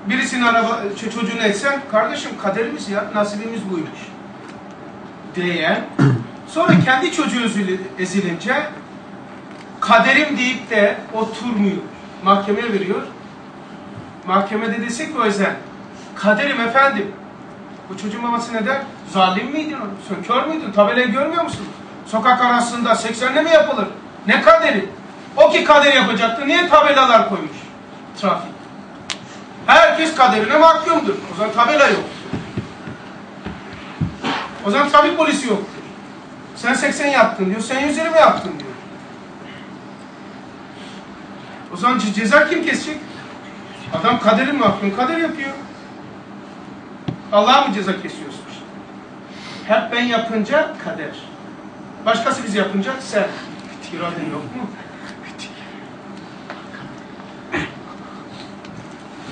birisinin araba çocuğunu etsen kardeşim kaderimiz ya nasibimiz buymuş diyen sonra kendi çocuğu ezilince kaderim deyip de oturmuyor. Mahkemeye veriyor. Mahkemede desek ki o yüzden kaderim efendim. Bu çocuğun babası ne der? Zalim miydin? Kör müydün? Tabelayı görmüyor musun? Sokak arasında 80'le mi yapılır? Ne kaderi? O ki kader yapacaktı. Niye tabelalar koymuş? Trafik. Herkes kaderine mahkumdur. O zaman tabela yok. O zaman trafik polisi yok. Sen 80 yaptın diyor. Sen 120 yaptın diyor. O zaman ce- ceza kim kesecek? Adam kaderin mahkum. Kader yapıyor. Allah mı ceza kesiyorsun? Hep ben yapınca kader. Başkası biz yapınca sen. İraden yok mu?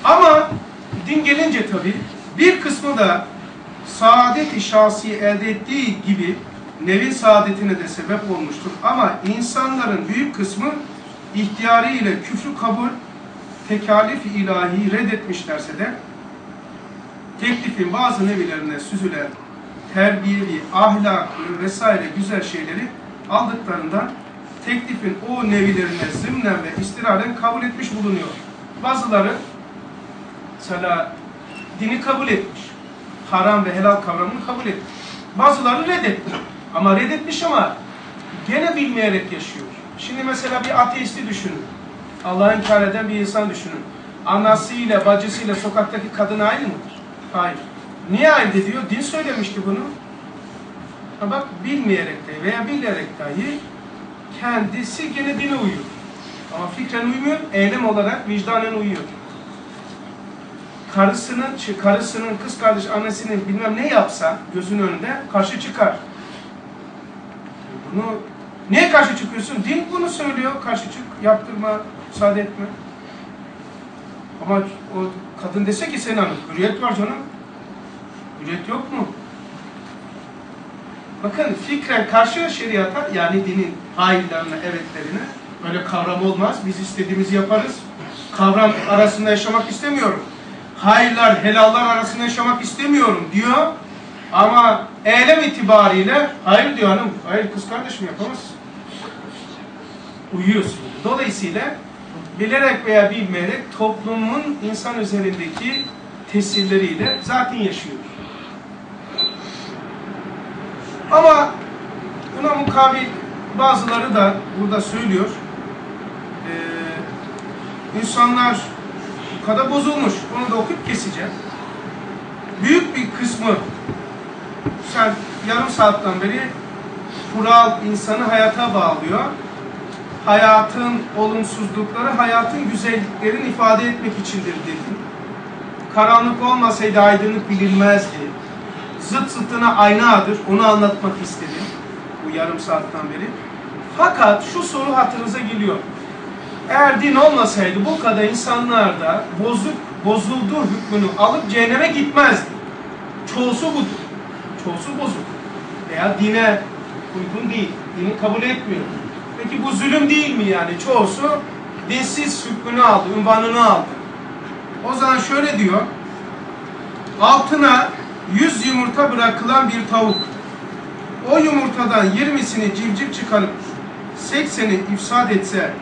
Ama din gelince tabii bir kısmı da saadet-i şahsi elde ettiği gibi nevin saadetine de sebep olmuştur. Ama insanların büyük kısmı ihtiyarı ile küfrü kabul, tekalif ilahi reddetmişlerse de teklifin bazı nevilerine süzülen terbiyevi, ahlaklı vesaire güzel şeyleri aldıklarından teklifin o nevilerine zımnen ve istiraren kabul etmiş bulunuyor. Bazıları mesela dini kabul etmiş. Haram ve helal kavramını kabul etmiş. Bazıları reddetmiş. Ama reddetmiş ama gene bilmeyerek yaşıyor. Şimdi mesela bir ateisti düşünün. Allah'ı inkar eden bir insan düşünün. Anasıyla, bacısıyla sokaktaki kadın aynı mıdır? Hayır. Niye aynı diyor? Din söylemişti bunu. Ha bak bilmeyerek de veya bilerek dahi kendisi gene dine uyuyor. Ama fikren uymuyor, eylem olarak vicdanen uyuyor. Karısının, karısının, kız kardeş, annesinin bilmem ne yapsa gözünün önünde karşı çıkar. Bunu niye karşı çıkıyorsun? Din bunu söylüyor. Karşı çık, yaptırma, müsaade etme. Ama o kadın dese ki senin hanım, hürriyet var canım. Hürriyet yok mu? Bakın fikren karşı şeriata yani dinin hayırlarına, evetlerine böyle kavram olmaz. Biz istediğimizi yaparız. Kavram arasında yaşamak istemiyorum. Hayırlar, helallar arasında yaşamak istemiyorum diyor. Ama eylem itibariyle hayır diyor hanım. Hayır kız kardeşim yapamaz. Uyuyorsun. Dolayısıyla bilerek veya bilmeyerek toplumun insan üzerindeki tesirleriyle zaten yaşıyor. Ama buna mukabil bazıları da burada söylüyor. Ee, insanlar bu kadar bozulmuş. Onu da okuyup keseceğim. Büyük bir kısmı sen yarım saatten beri kural insanı hayata bağlıyor. Hayatın olumsuzlukları hayatın güzelliklerini ifade etmek içindir dedim. Karanlık olmasaydı aydınlık bilinmezdi. Zıt zıttına aynadır. Onu anlatmak istedim. Bu yarım saatten beri. Fakat şu soru hatırınıza geliyor. Eğer din olmasaydı bu kadar insanlar da bozuk, bozulduğu hükmünü alıp cehenneme gitmezdi. Çoğusu budur. Çoğusu bozuk. Veya dine uygun değil. Dini kabul etmiyor. Peki bu zulüm değil mi yani? Çoğusu dinsiz hükmünü aldı, ünvanını aldı. O zaman şöyle diyor. Altına 100 yumurta bırakılan bir tavuk. O yumurtadan 20'sini civciv çıkarıp 80'i ifsad etse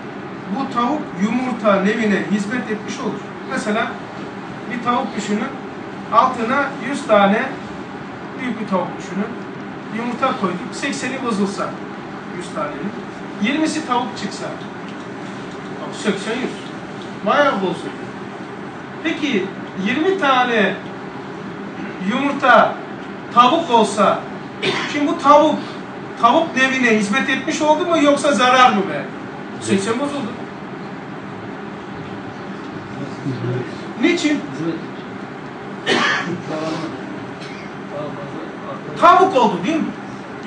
bu tavuk yumurta nevine hizmet etmiş olur. Mesela bir tavuk düşünün. Altına 100 tane büyük bir tavuk düşünün. Yumurta koyduk. 80'i bozulsa 100 tanenin. 20'si tavuk çıksa. 80 100. Bayağı bozuldu. Peki 20 tane yumurta tavuk olsa şimdi bu tavuk tavuk nevine hizmet etmiş oldu mu yoksa zarar mı be? 80 bozuldu. Niçin? Tavuk oldu değil mi?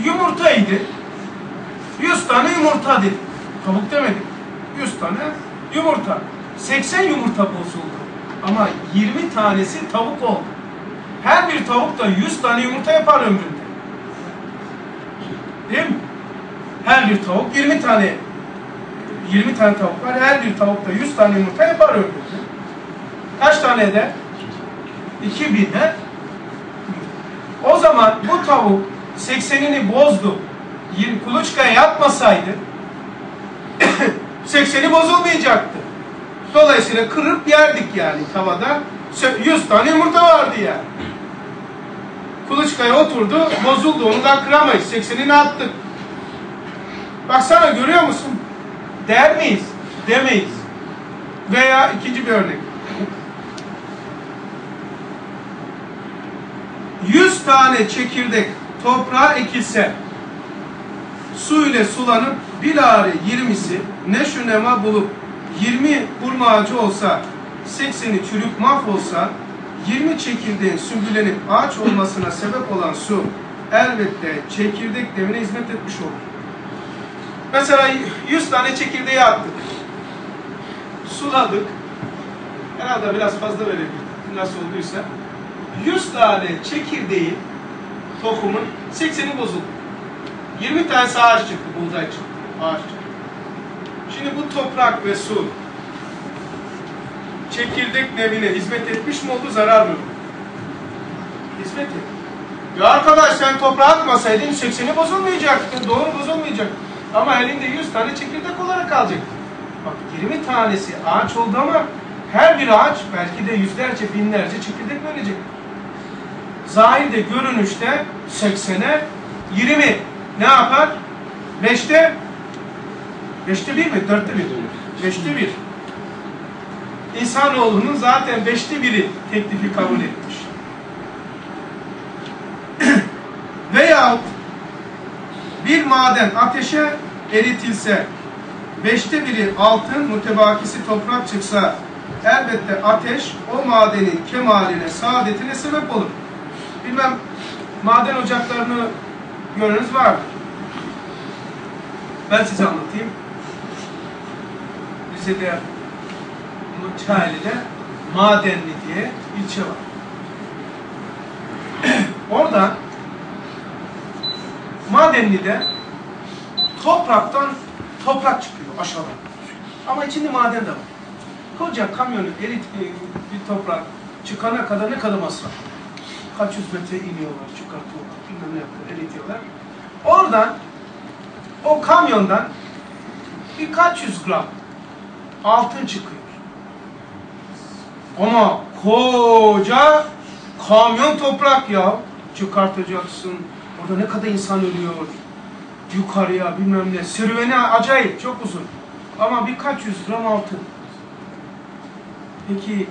Yumurtaydı. 100 tane yumurta dedi. Tavuk demedik. 100 tane yumurta. 80 yumurta bozuldu. Ama 20 tanesi tavuk oldu. Her bir tavuk da 100 tane yumurta yapar ömründe. Değil mi? Her bir tavuk 20 tane 20 tane tavuk var. Her bir tavuk da 100 tane yumurta yapar ömründe. Kaç tane eder? 2000'e o zaman bu tavuk 80'ini bozdu. 20 kuluçkaya yatmasaydı 80'i bozulmayacaktı. Dolayısıyla kırıp yerdik yani tavada. 100 tane yumurta vardı yani. Kuluçkaya oturdu, bozuldu. Onu da kıramayız. 80'ini attık. Baksana görüyor musun? Der miyiz? Demeyiz. Veya ikinci bir örnek. 100 tane çekirdek toprağa ekilse su ile sulanıp bilahare 20'si neşü nema bulup 20 hurma ağacı olsa 80'i çürük mahvolsa 20 çekirdeğin sümbülenip ağaç olmasına sebep olan su elbette çekirdek devine hizmet etmiş olur. Mesela 100 tane çekirdeği attık. Suladık. Herhalde biraz fazla verebildik. Nasıl olduysa. 100 tane çekirdeği tohumun 80'i bozuldu. 20 tane ağaç çıktı, buğday çıktı, ağaç çıktı. Şimdi bu toprak ve su çekirdek nevine hizmet etmiş mi oldu, zarar mı? Hizmet etti. Ya arkadaş sen toprağa atmasaydın 80'i bozulmayacaktı, doğru bozulmayacak. Ama elinde 100 tane çekirdek olarak kalacak. Bak 20 tanesi ağaç oldu ama her bir ağaç belki de yüzlerce, binlerce çekirdek verecek. Zahirde, görünüşte 80'e 20 ne yapar? 5'te 5'te 1 mi? 4'te 1. 5'te 1. İnsanoğlunun zaten 5'te 1'i teklifi kabul etmiş. Veyahut bir maden ateşe eritilse beşte biri altın mütebakisi toprak çıksa elbette ateş o madenin kemaline, saadetine sebep olur. Bilmem maden ocaklarını göreniniz vardır. Ben size anlatayım. Rize'de Çayeli'de Madenli diye ilçe var. Orada Madenli'de topraktan toprak çıkıyor aşağıdan. Ama içinde maden de var. Koca kamyonu erit bir toprak çıkana kadar ne kadar masraf? Kaç yüz metre iniyorlar, çıkartıyorlar, bilmem ne yapıyorlar, eritiyorlar. Oradan o kamyondan birkaç yüz gram altın çıkıyor. Ama koca kamyon toprak ya çıkartacaksın. Orada ne kadar insan ölüyor. Yukarıya bilmem ne. Serüveni acayip çok uzun. Ama birkaç yüz gram altın. Peki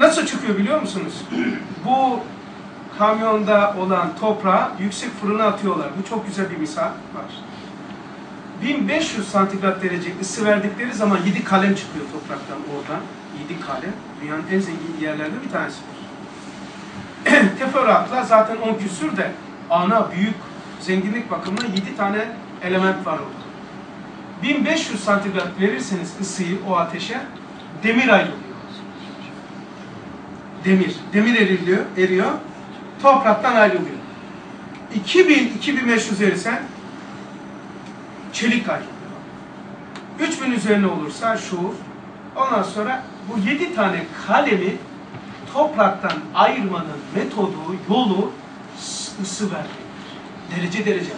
nasıl çıkıyor biliyor musunuz? Bu kamyonda olan toprağı yüksek fırına atıyorlar. Bu çok güzel bir misal var. 1500 santigrat derece ısı verdikleri zaman 7 kalem çıkıyor topraktan oradan. 7 kalem. Dünyanın en zengin yerlerinden bir tanesidir. Teferruatla zaten 10 küsür de ana büyük zenginlik bakımından 7 tane element var orada. 1500 santigrat verirseniz ısıyı o ateşe demir ayrılıyor. Demir. Demir eriliyor, eriyor. Topraktan ayrılıyor. 2000-2500 verirsen çelik ayrılıyor. 3000 üzerine olursa şu. Ondan sonra bu 7 tane kalemi topraktan ayırmanın metodu, yolu ısı vermek. Derece derece.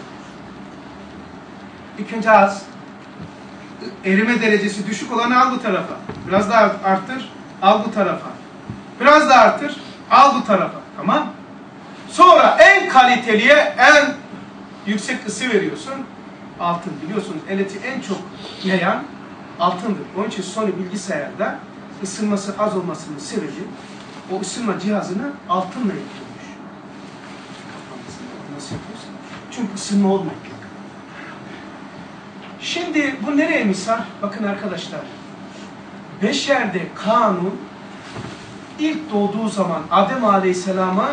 İlk az. Erime derecesi düşük olanı al bu tarafa. Biraz daha arttır, al bu tarafa. Biraz daha arttır, al bu tarafa. Tamam Sonra en kaliteliye en yüksek ısı veriyorsun. Altın biliyorsunuz eleti en çok yayan altındır. Onun için Sony bilgisayarda ısınması az olmasının sebebi o ısınma cihazını altınla yapıyormuş. Nasıl yapıyorsun? Çünkü ısınma olmuyor. Şimdi bu nereye misal? Bakın arkadaşlar. Beşerde kanun ilk doğduğu zaman Adem Aleyhisselam'a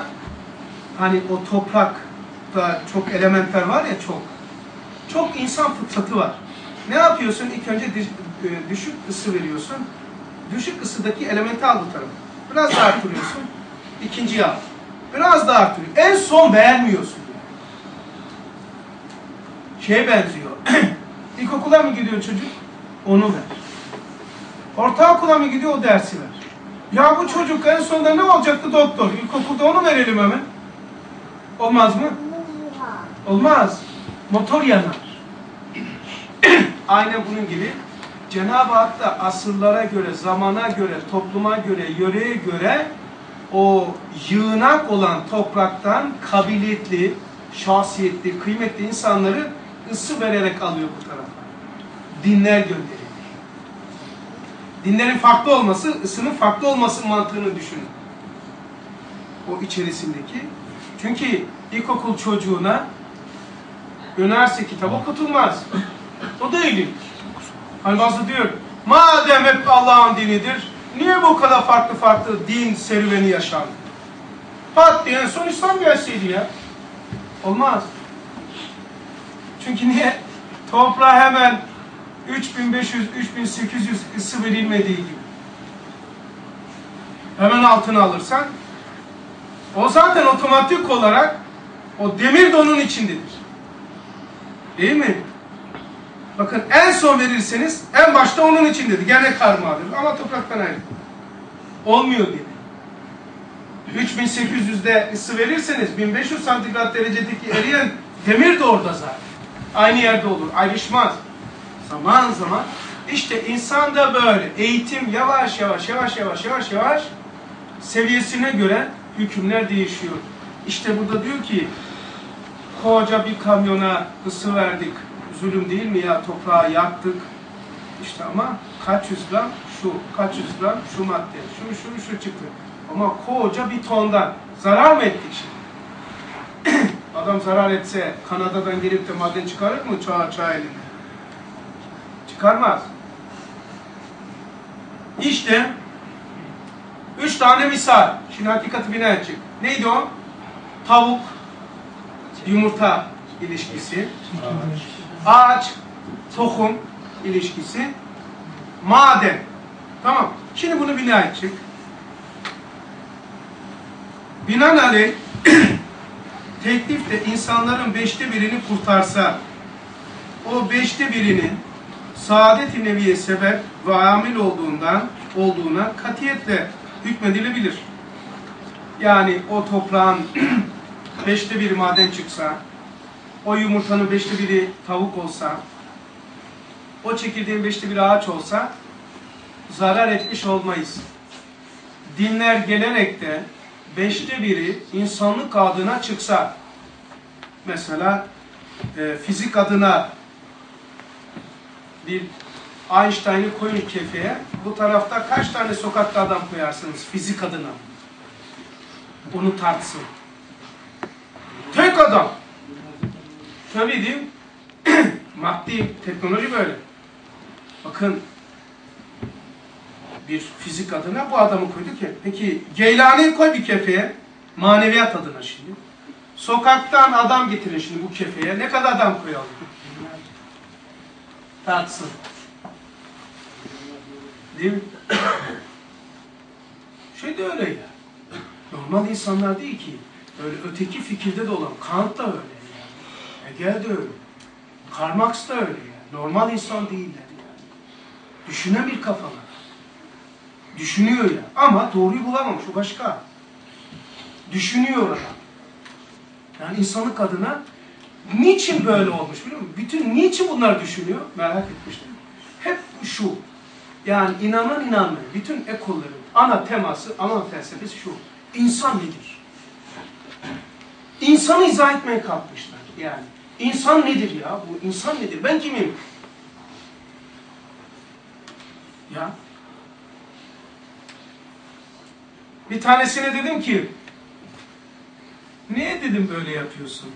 hani o toprakta çok elementler var ya çok. Çok insan fıtratı var. Ne yapıyorsun? İlk önce düşük ısı veriyorsun. Düşük ısıdaki elementi al bu tarafa. Biraz daha arttırıyorsun. İkinciyi al. Biraz daha arttırıyor. En son beğenmiyorsun. Şeye benziyor. İlkokula mı gidiyor çocuk? Onu ver. Ortaokula mı gidiyor? O dersi ver. Ya bu çocuk en sonunda ne olacaktı doktor? İlkokulda onu verelim hemen. Olmaz mı? Olmaz. Motor yanar. Aynen bunun gibi Cenab-ı Hak da asırlara göre, zamana göre, topluma göre, yöreye göre o yığınak olan topraktan kabiliyetli, şahsiyetli, kıymetli insanları ısı vererek alıyor bu tarafa. Dinler gönderiyor. Dinlerin farklı olması, ısının farklı olması mantığını düşünün. O içerisindeki. Çünkü ilkokul çocuğuna üniversite kitabı okutulmaz. O da ilginç. Hani bazı diyor, madem hep Allah'ın dinidir, niye bu kadar farklı farklı din serüveni yaşandı? Pat diye en son İslam gelseydi ya. Olmaz. Çünkü niye? Toprağa hemen 3500, 3800 ısı verilmediği gibi. Hemen altına alırsan, o zaten otomatik olarak o demir de onun içindedir. Değil mi? Bakın en son verirseniz en başta onun içindedir. Gene karmadır ama topraktan ayrı. Olmuyor diye. 3800'de ısı verirseniz 1500 santigrat derecedeki eriyen demir de orada zaten. Aynı yerde olur. Ayrışmaz. Zaman zaman işte insan da böyle. Eğitim yavaş yavaş yavaş yavaş yavaş yavaş seviyesine göre hükümler değişiyor. İşte burada diyor ki koca bir kamyona ısı verdik. Zulüm değil mi ya toprağı yaktık. İşte ama kaç yüz gram şu, kaç yüz gram şu madde, şu şu şu çıktı. Ama koca bir tondan zarar mı ettik şimdi? Adam zarar etse Kanada'dan gelip de maden çıkarır mı çağ çağ elinde? Çıkarmaz. İşte üç tane misal. Şimdi hakikati bina edecek. Neydi o? Tavuk, yumurta ilişkisi, ağaç, tohum ilişkisi, maden. Tamam. Şimdi bunu bina edecek. Binaenaleyh teklif de insanların beşte birini kurtarsa, o beşte birinin saadet-i neviye sebep ve amil olduğundan olduğuna katiyetle hükmedilebilir. Yani o toprağın beşte biri maden çıksa, o yumurtanın beşte biri tavuk olsa, o çekirdeğin beşte biri ağaç olsa zarar etmiş olmayız. Dinler gelerek de beşte biri insanlık adına çıksa, mesela e, fizik adına bir Einstein'ı koyun kefeye, bu tarafta kaç tane sokakta adam koyarsınız fizik adına? Onu tartsın. Tek adam. Tabii değil? Maddi, teknoloji böyle. Bakın bir fizik adına bu adamı koydu ki. Peki Geylani'yi koy bir kefeye. Maneviyat adına şimdi. Sokaktan adam getirin şimdi bu kefeye. Ne kadar adam koyalım? Tartsın. Değil mi? Şey de öyle ya. Normal insanlar değil ki. Öyle öteki fikirde de olan. Kant da öyle yani. Hegel de öyle. Karl Marx da öyle yani. Normal insan değiller yani. Düşünen bir kafalar. Düşünüyor ya. Ama doğruyu bulamamış. O başka. Düşünüyor adam. Yani insanlık adına niçin böyle olmuş biliyor musun? Bütün niçin bunlar düşünüyor? Merak etmiştim. Hep şu. Yani inanan inanmayan bütün ekolların ana teması, ana felsefesi şu. İnsan nedir? İnsanı izah etmeye kalkmışlar. Yani insan nedir ya? Bu insan nedir? Ben kimim? Ya. Bir tanesine dedim ki Niye dedim böyle yapıyorsun?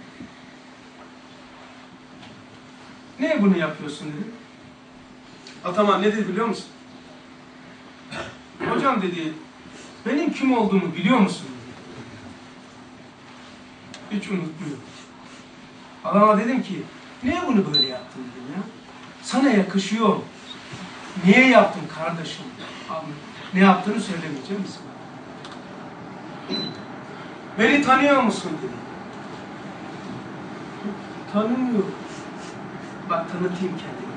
Niye bunu yapıyorsun dedim. Ataman ne dedi biliyor musun? Hocam dedi, benim kim olduğumu biliyor musun? Hiç unutmuyorum. Adama dedim ki, niye bunu böyle yaptın dedim ya? Sana yakışıyor. Niye yaptın kardeşim? Ne yaptığını söylemeyeceğim misin? Beni tanıyor musun dedi. Tanımıyorum. Bak tanıtayım kendimi.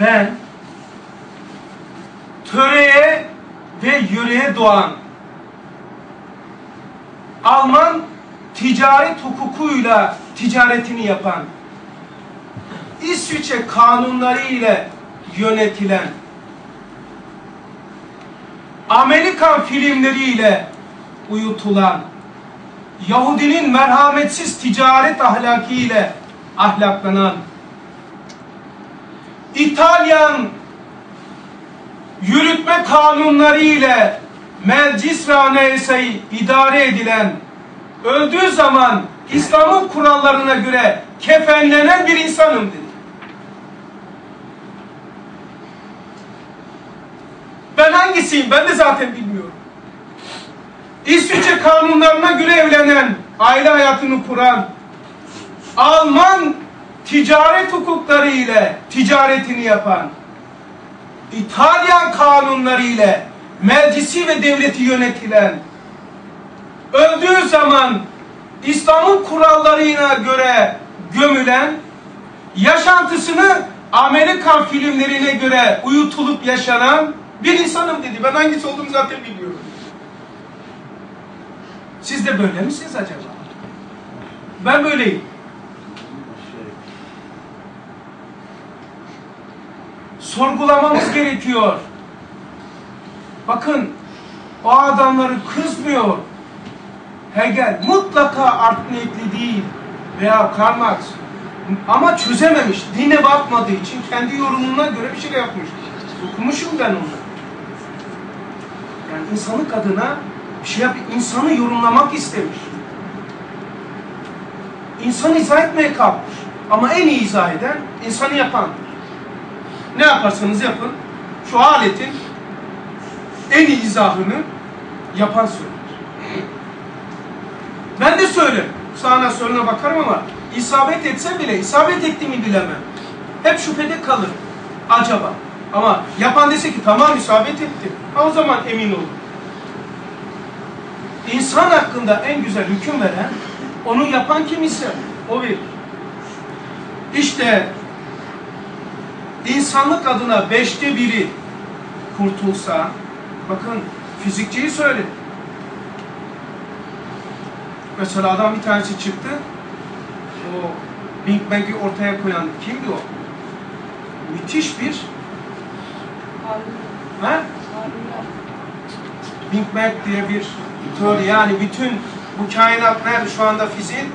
Ben töreye ve yüreğe doğan Alman ticaret hukukuyla ticaretini yapan İsviçre kanunları ile yönetilen Amerikan filmleriyle uyutulan Yahudinin merhametsiz ticaret ahlaki ile ahlaklanan İtalyan yürütme kanunları ile meclis ve anayasayı idare edilen öldüğü zaman İslam'ın kurallarına göre kefenlenen bir insanım dedi. Ben hangisiyim? Ben de zaten bilmiyorum. İsviçre kanunlarına göre evlenen, aile hayatını kuran, Alman ticaret hukukları ile ticaretini yapan, İtalyan kanunları ile meclisi ve devleti yönetilen, öldüğü zaman İslam'ın kurallarına göre gömülen, yaşantısını Amerikan filmlerine göre uyutulup yaşanan bir insanım dedi. Ben hangisi olduğumu zaten bilmiyorum. Siz de böyle misiniz acaba? Ben böyleyim. Sorgulamamız gerekiyor. Bakın o adamları kızmıyor. Hegel mutlaka art niyetli değil veya Karl Marx ama çözememiş. Dine bakmadığı için kendi yorumuna göre bir şey yapmış. Okumuşum ben onu. Yani insanlık adına bir şey yap, insanı yorumlamak istemiş. İnsanı izah etmeye kalkmış. Ama en iyi izah eden insanı yapan. Ne yaparsanız yapın, şu aletin en iyi izahını yapan söyler. Ben de söylerim. Sağına soluna bakarım ama isabet etsem bile isabet ettiğimi bilemem. Hep şüphede kalırım. Acaba. Ama yapan dese ki tamam isabet etti. Ha, o zaman emin olun. İnsan hakkında en güzel hüküm veren, onu yapan kim ise o verir. İşte insanlık adına beşte biri kurtulsa, bakın fizikçiyi söyledi. Mesela adam bir tanesi çıktı, o Big Bang'i ortaya koyan kimdi o? Müthiş bir ha? Big Bang diye bir teori yani bütün bu kainat nerede şu anda fiziğin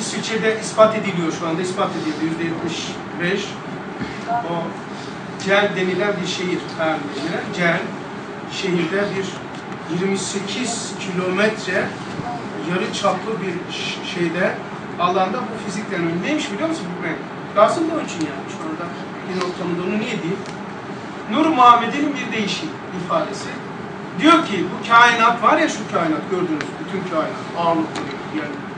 İsviçre'de ispat ediliyor şu anda ispat edildi yüzde yetmiş beş o Cel denilen bir şehir denilen Cel şehirde bir 28 kilometre yarı çaplı bir şeyde alanda bu fizik deniyor. Neymiş biliyor musun Big Bang? Lazım da için yani şu anda bir ortamında onu niye değil? Nur Muhammed'in bir değişik ifadesi. Diyor ki bu kainat var ya şu kainat gördünüz bütün kainat ağırlıklı yani.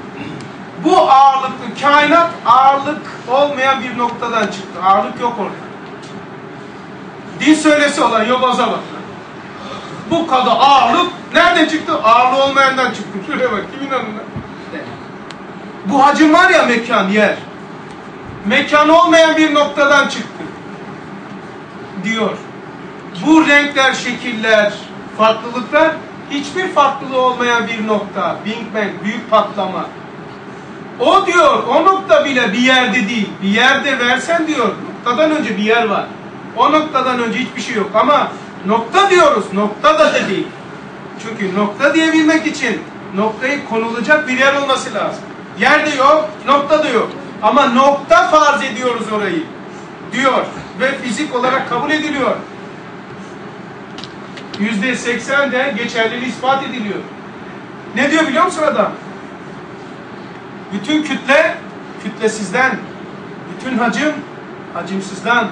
Bu ağırlıklı kainat ağırlık olmayan bir noktadan çıktı. Ağırlık yok orada. Din söylesi olan yobaza bak. Bu kadar ağırlık nereden çıktı? Ağırlığı olmayandan çıktı. Şuraya bak kimin anına? Bu hacim var ya mekan yer. Mekan olmayan bir noktadan çıktı. Diyor. Bu renkler, şekiller, farklılıklar hiçbir farklılığı olmayan bir nokta. Big Bang, büyük patlama. O diyor, o nokta bile bir yerde değil. Bir yerde versen diyor, noktadan önce bir yer var. O noktadan önce hiçbir şey yok ama nokta diyoruz, nokta da değil. Çünkü nokta diyebilmek için noktayı konulacak bir yer olması lazım. Yer de yok, nokta da yok. Ama nokta farz ediyoruz orayı. Diyor ve fizik olarak kabul ediliyor. Yüzde seksen de geçerliliği ispat ediliyor. Ne diyor biliyor musun adam? Bütün kütle kütlesizden, bütün hacim hacimsizden,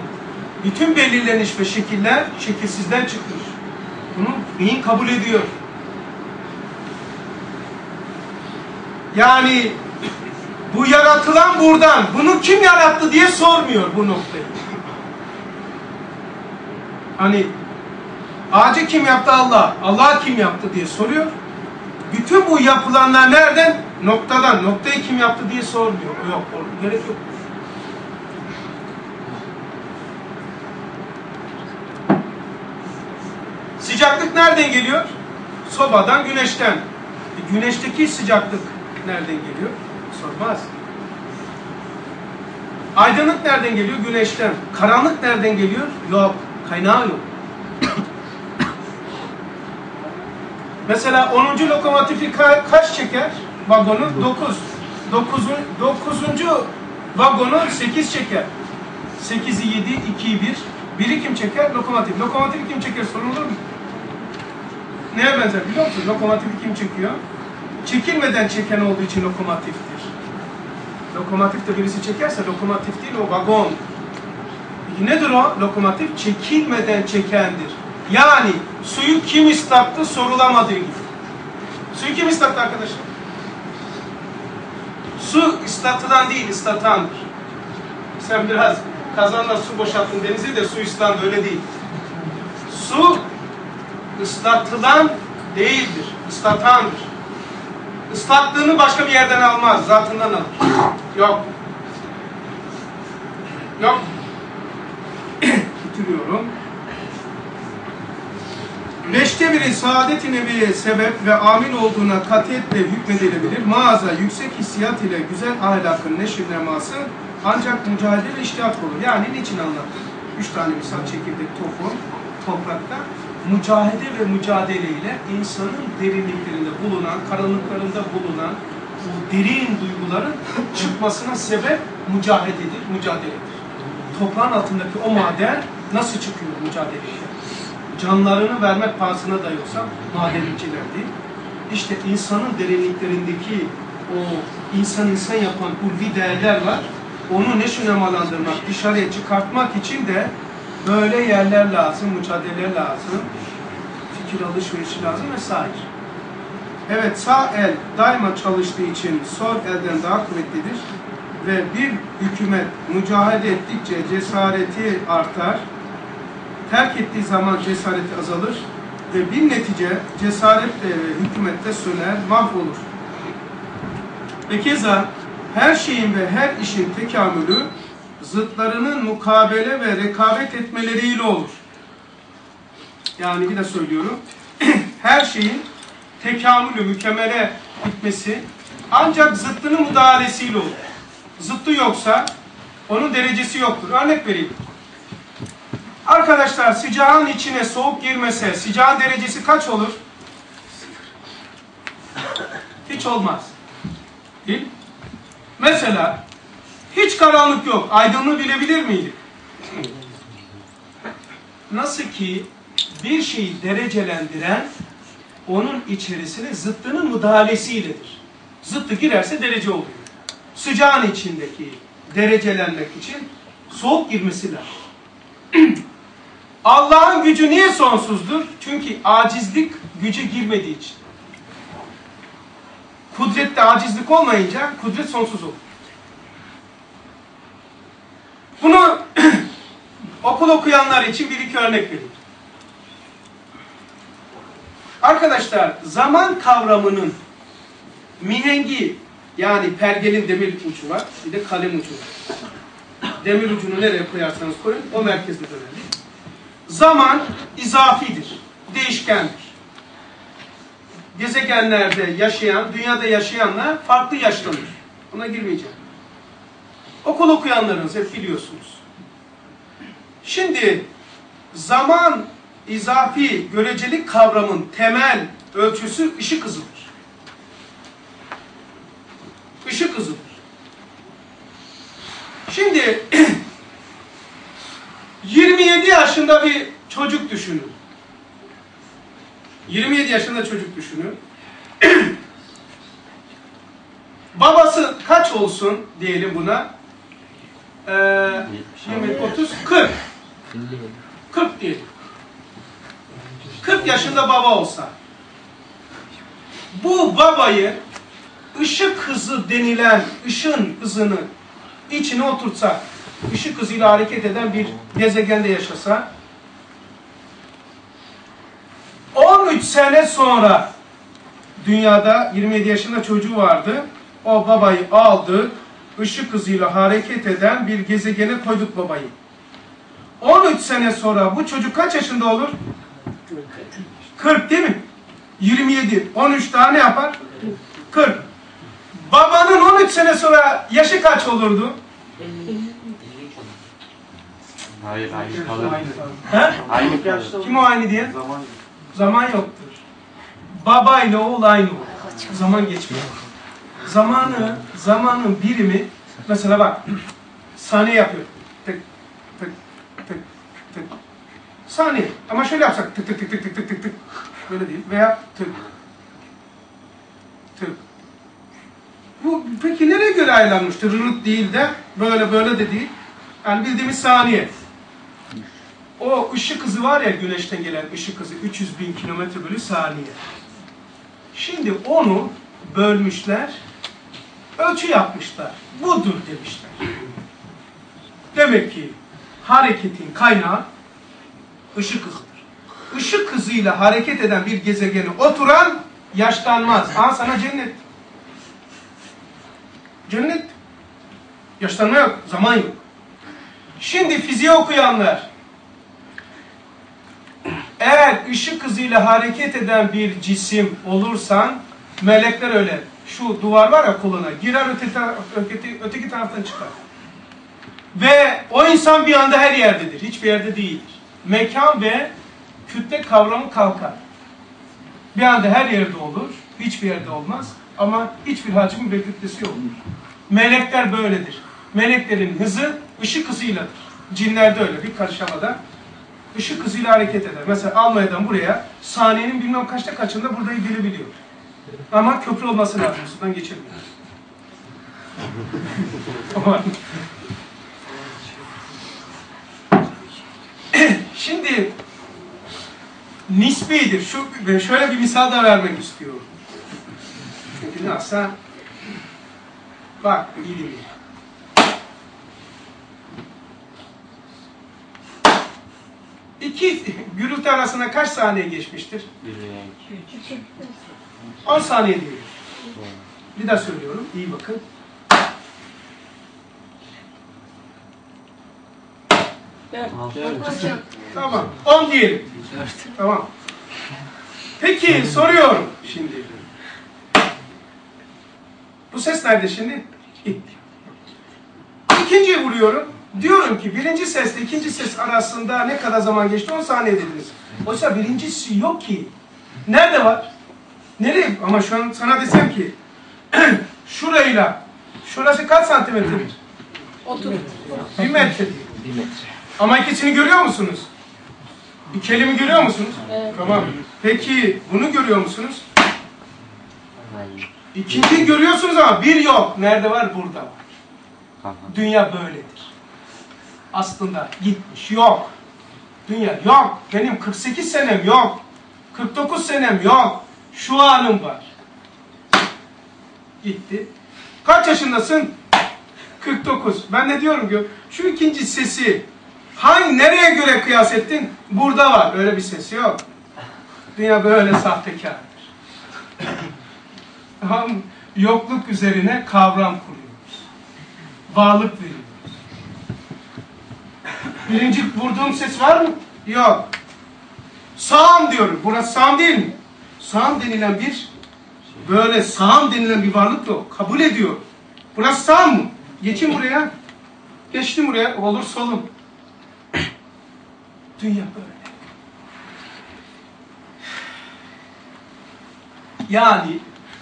bütün belirleniş ve şekiller şekilsizden çıkmış. Bunu beyin kabul ediyor. Yani bu yaratılan buradan. Bunu kim yarattı diye sormuyor bu noktayı. Hani ağacı kim yaptı Allah? Allah kim yaptı diye soruyor. Bütün bu yapılanlar nereden? Noktadan. Noktayı kim yaptı diye sormuyor. Yok, gerek yok. Sıcaklık nereden geliyor? Sobadan, güneşten. E, güneşteki sıcaklık nereden geliyor? Sormaz. Aydınlık nereden geliyor? Güneşten. Karanlık nereden geliyor? Yok. Kaynağı yok. Mesela 10. lokomotifi ka- kaç çeker? Vagonu 9. 9. 9. vagonu 8 çeker. 8'i 7, 2'yi 1. Biri kim çeker? Lokomotif. Lokomotifi kim çeker sorulur mu? Neye benzer biliyor musun? Lokomotifi kim çekiyor? Çekilmeden çeken olduğu için lokomotiftir. Lokomotifte birisi çekerse lokomotif değil o vagon. Peki nedir o? Lokomotif çekilmeden çekendir. Yani suyu kim ıslattı sorulamadığı gibi. Suyu kim ıslattı arkadaşlar? Su ıslatılan değil, ıslatandır. Sen biraz kazanla su boşalttın denize de su ıslandı öyle değil. Su ıslatılan değildir, ıslatandır. Islattığını başka bir yerden almaz, zatından alır. Yok. Yok. Bitiriyorum. Beşte biri saadet-i nebiye sebep ve amil olduğuna katiyetle hükmedilebilir. Mağaza yüksek hissiyat ile güzel ahlakın neşirleması ancak mücadele ve iştihat olur. Yani niçin anlattık? Üç tane misal çekirdek tohum, toprakta mücahede ve mücadele ile insanın derinliklerinde bulunan, karanlıklarında bulunan bu derin duyguların çıkmasına sebep mücahededir, mücadeledir. Toprağın altındaki o maden nasıl çıkıyor mücadeleyle? Canlarını vermek pahasına da yoksa madencilerdi. İşte insanın derinliklerindeki o insan insan yapan ulvi değerler var. Onu neşünemalandırmak, dışarıya çıkartmak için de böyle yerler lazım, mücadele lazım, fikir alışverişi lazım vesaire. Evet, sağ el daima çalıştığı için sol elden daha kuvvetlidir ve bir hükümet mücadele ettikçe cesareti artar, terk ettiği zaman cesareti azalır ve bir netice cesaret ve hükümette söner, mahvolur. Ve keza her şeyin ve her işin tekamülü zıtlarının mukabele ve rekabet etmeleriyle olur. Yani bir de söylüyorum. her şeyin tekamülü, mükemmele gitmesi ancak zıttının müdahalesiyle olur. Zıttı yoksa onun derecesi yoktur. Örnek vereyim. Arkadaşlar sıcağın içine soğuk girmese sıcağın derecesi kaç olur? Hiç olmaz. Değil? Mesela hiç karanlık yok. Aydınlığı bilebilir miydik? Nasıl ki bir şeyi derecelendiren onun içerisine zıttının müdahalesiyledir. Zıttı girerse derece oluyor. Sıcağın içindeki derecelenmek için soğuk girmesi lazım. Allah'ın gücü niye sonsuzdur? Çünkü acizlik gücü girmediği için. Kudrette acizlik olmayınca kudret sonsuz olur. Bunu okul okuyanlar için bir iki örnek vereyim. Arkadaşlar zaman kavramının mihengi yani pergelin demir ucu var. Bir de kalem ucu var. Demir ucunu nereye koyarsanız koyun o merkezde döner. Zaman izafidir. Değişkendir. Gezegenlerde yaşayan, dünyada yaşayanlar farklı yaşlanır. Buna girmeyeceğim. Okul okuyanlarınız hep biliyorsunuz. Şimdi zaman izafi görecelik kavramın temel ölçüsü ışık hızıdır. Işık hızıdır. Şimdi 27 yaşında bir çocuk düşünün. 27 yaşında çocuk düşünün. Babası kaç olsun diyelim buna? Ee, 20, 30, 40. 40 diyelim. 40 yaşında baba olsa. Bu babayı ışık hızı denilen ışın hızını içine oturtsak, ışık hızıyla hareket eden bir gezegende yaşasa, 13 sene sonra dünyada 27 yaşında çocuğu vardı. O babayı aldı, ışık hızıyla hareket eden bir gezegene koyduk babayı. 13 sene sonra bu çocuk kaç yaşında olur? 40 değil mi? 27. 13 daha ne yapar? 40. Babanın 13 sene sonra yaşı kaç olurdu? Hayır, aynı kalır. He? Aynı kalır. Kim o aynı diye? Zaman Zaman yoktur. Baba ile oğul aynı olur. Zaman geçmiyor. Zamanı, zamanın birimi, mesela bak, saniye yapıyor. Tık, tık, tık, tık. Saniye. Ama şöyle yapsak, tık tık tık tık tık tık tık tık. Böyle değil. Veya tık. Tık. Bu peki nereye göre ayarlanmıştır? Rırt değil de, böyle böyle de değil. Yani bildiğimiz saniye. O ışık hızı var ya güneşten gelen ışık hızı 300 bin kilometre bölü saniye. Şimdi onu bölmüşler, ölçü yapmışlar. Budur demişler. Demek ki hareketin kaynağı ışık hızıdır. Işık hızıyla hareket eden bir gezegene oturan yaşlanmaz. Al sana cennet. Cennet. Yaşlanma yok, zaman yok. Şimdi fiziği okuyanlar, eğer ışık hızıyla hareket eden bir cisim olursan, melekler öyle. Şu duvar var ya koluna, girer taraf- öteki, öteki taraftan çıkar. Ve o insan bir anda her yerdedir, hiçbir yerde değildir. Mekan ve kütle kavramı kalkar. Bir anda her yerde olur, hiçbir yerde olmaz. Ama hiçbir hacmin ve kütlesi yoktur. Melekler böyledir. Meleklerin hızı ışık hızıyladır. Cinlerde öyle bir karışamada ışık hızıyla hareket eder. Mesela Almanya'dan buraya saniyenin bilmem kaçta kaçında burada gelebiliyor. Ama köprü olması lazım. Sudan geçirmiyor. Ama- Şimdi nisbidir. Şu, şöyle bir misal da vermek istiyorum. Çünkü nasıl? Bak iyi dinle. İki gürültü arasında kaç saniye geçmiştir? bir renk. 10 saniye diyor. Bir daha söylüyorum. İyi bakın. Tamam. 10 diyelim. Tamam. Peki soruyorum şimdi. Bu ses nerede şimdi? Gitti. İkinciyi vuruyorum. Diyorum ki birinci sesle ikinci ses arasında ne kadar zaman geçti? 10 saniye dediniz. Oysa birincisi yok ki. Nerede var? Nereye? Ama şu an sana desem ki şurayla şurası kaç santimetredir? Otur. Bir metre diyor. Ama ikisini görüyor musunuz? Bir kelimi görüyor musunuz? Evet. Tamam. Peki bunu görüyor musunuz? Hayır. İkinciyi görüyorsunuz ama bir yok. Nerede var? Burada var. Aha. Dünya böyledir. Aslında gitmiş. Yok. Dünya yok. Benim 48 senem yok. 49 senem yok. Şu anım var. Gitti. Kaç yaşındasın? 49. Ben ne diyorum ki şu ikinci sesi hangi nereye göre kıyas ettin? Burada var. Böyle bir ses yok. Dünya böyle sahtekardır. Tamam? Yokluk üzerine kavram kuruyoruz. Varlık veriyoruz. Birinci vurduğum ses var mı? Yok. Sağım diyorum. Burası sağım değil mi? Sağım denilen bir böyle sağım denilen bir varlık yok. Kabul ediyor. Burası sağım mı? Geçin buraya. Geçtim buraya. Olur solum. Dünya böyle. Yani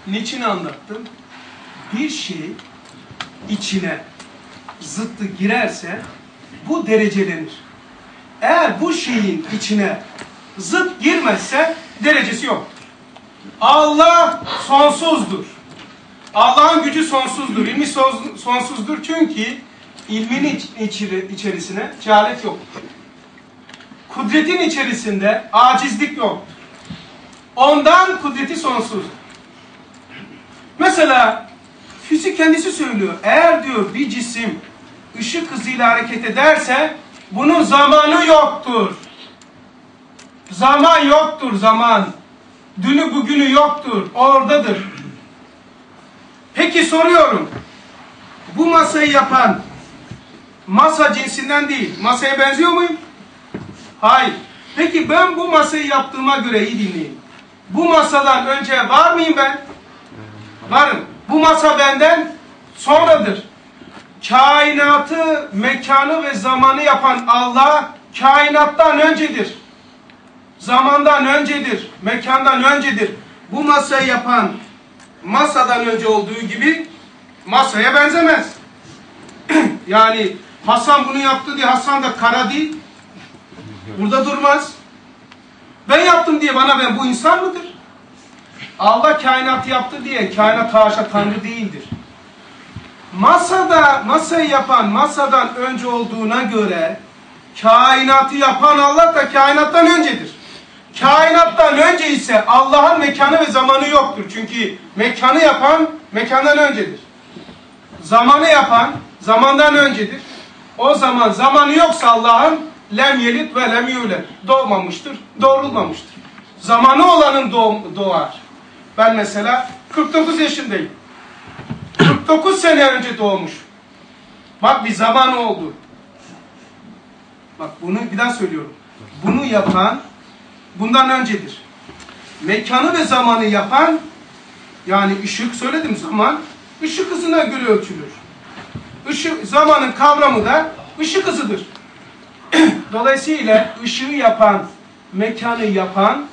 niçin anlattım? Bir şey içine zıttı girerse bu derecelenir. Eğer bu şeyin içine zıt girmezse derecesi yoktur. Allah sonsuzdur. Allah'ın gücü sonsuzdur. İlmi son- sonsuzdur çünkü ilmin iç- içeri- içerisine cehalet yoktur. Kudretin içerisinde acizlik yoktur. Ondan kudreti sonsuzdur. Mesela fizik kendisi söylüyor. Eğer diyor bir cisim ışık hızıyla hareket ederse bunun zamanı yoktur. Zaman yoktur zaman. Dünü bugünü yoktur. Oradadır. Peki soruyorum. Bu masayı yapan masa cinsinden değil. Masaya benziyor muyum? Hayır. Peki ben bu masayı yaptığıma göre iyi dinleyin. Bu masadan önce var mıyım ben? Varım. Bu masa benden sonradır. Kainatı, mekanı ve zamanı yapan Allah kainattan öncedir. Zamandan öncedir, mekandan öncedir. Bu masayı yapan masadan önce olduğu gibi masaya benzemez. yani Hasan bunu yaptı diye Hasan da kara değil. Burada durmaz. Ben yaptım diye bana ben bu insan mıdır? Allah kainatı yaptı diye kainat haşa Tanrı değildir. Masada, masayı yapan masadan önce olduğuna göre kainatı yapan Allah da kainattan öncedir. Kainattan önce ise Allah'ın mekanı ve zamanı yoktur. Çünkü mekanı yapan mekandan öncedir. Zamanı yapan zamandan öncedir. O zaman zamanı yoksa Allah'ın lem yelit ve lem yulet. Doğmamıştır, doğrulmamıştır. Zamanı olanın doğ- doğar. Ben mesela 49 yaşındayım. 49 sene önce doğmuş. Bak bir zaman oldu. Bak bunu bir daha söylüyorum. Bunu yapan bundan öncedir. Mekanı ve zamanı yapan yani ışık söyledim zaman ışık hızına göre ölçülür. Işık, zamanın kavramı da ışık hızıdır. Dolayısıyla ışığı yapan, mekanı yapan,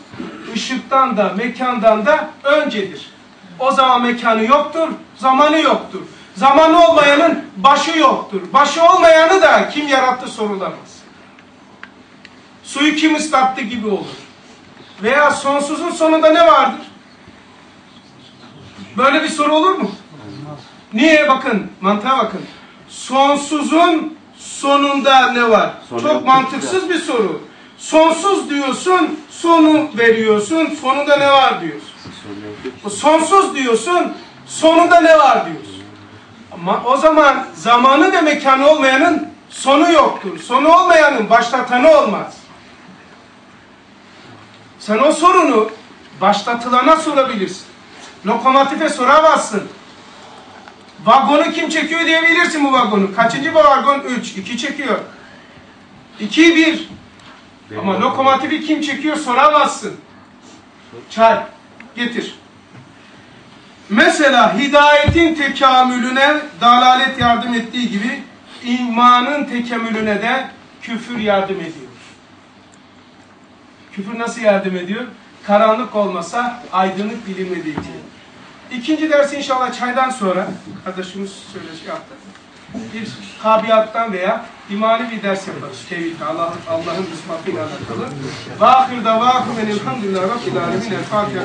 ışıktan da mekandan da öncedir. O zaman mekanı yoktur, zamanı yoktur. Zamanı olmayanın başı yoktur. Başı olmayanı da kim yarattı sorulamaz. Suyu kim ıslattı gibi olur. Veya sonsuzun sonunda ne vardır? Böyle bir soru olur mu? Niye? Bakın, mantığa bakın. Sonsuzun sonunda ne var? Sonu Çok mantıksız bir soru. Sonsuz diyorsun, sonu veriyorsun, sonunda ne var diyorsun. O Sonsuz diyorsun, sonunda ne var diyorsun. Ama o zaman zamanı ve mekanı olmayanın sonu yoktur. Sonu olmayanın başlatanı olmaz. Sen o sorunu başlatılana sorabilirsin. Lokomotife soramazsın. Vagonu kim çekiyor diyebilirsin bu vagonu. Kaçıncı bu vagon? 3. 2 çekiyor. 2 1. Ama lokomotifi kim çekiyor soramazsın. Çay. Getir. Mesela hidayetin tekamülüne dalalet yardım ettiği gibi imanın tekamülüne de küfür yardım ediyor. Küfür nasıl yardım ediyor? Karanlık olmasa aydınlık bilinmediği için. İkinci ders inşallah çaydan sonra kardeşimiz söyle şey yaptı. Bir tabiattan veya imani bir ders yaparız. Tevhid, Allah, Allah'ın ispatıyla alakalı. Ve ahir davâhum enilhamdülillah rabbil alemin. El Fatiha.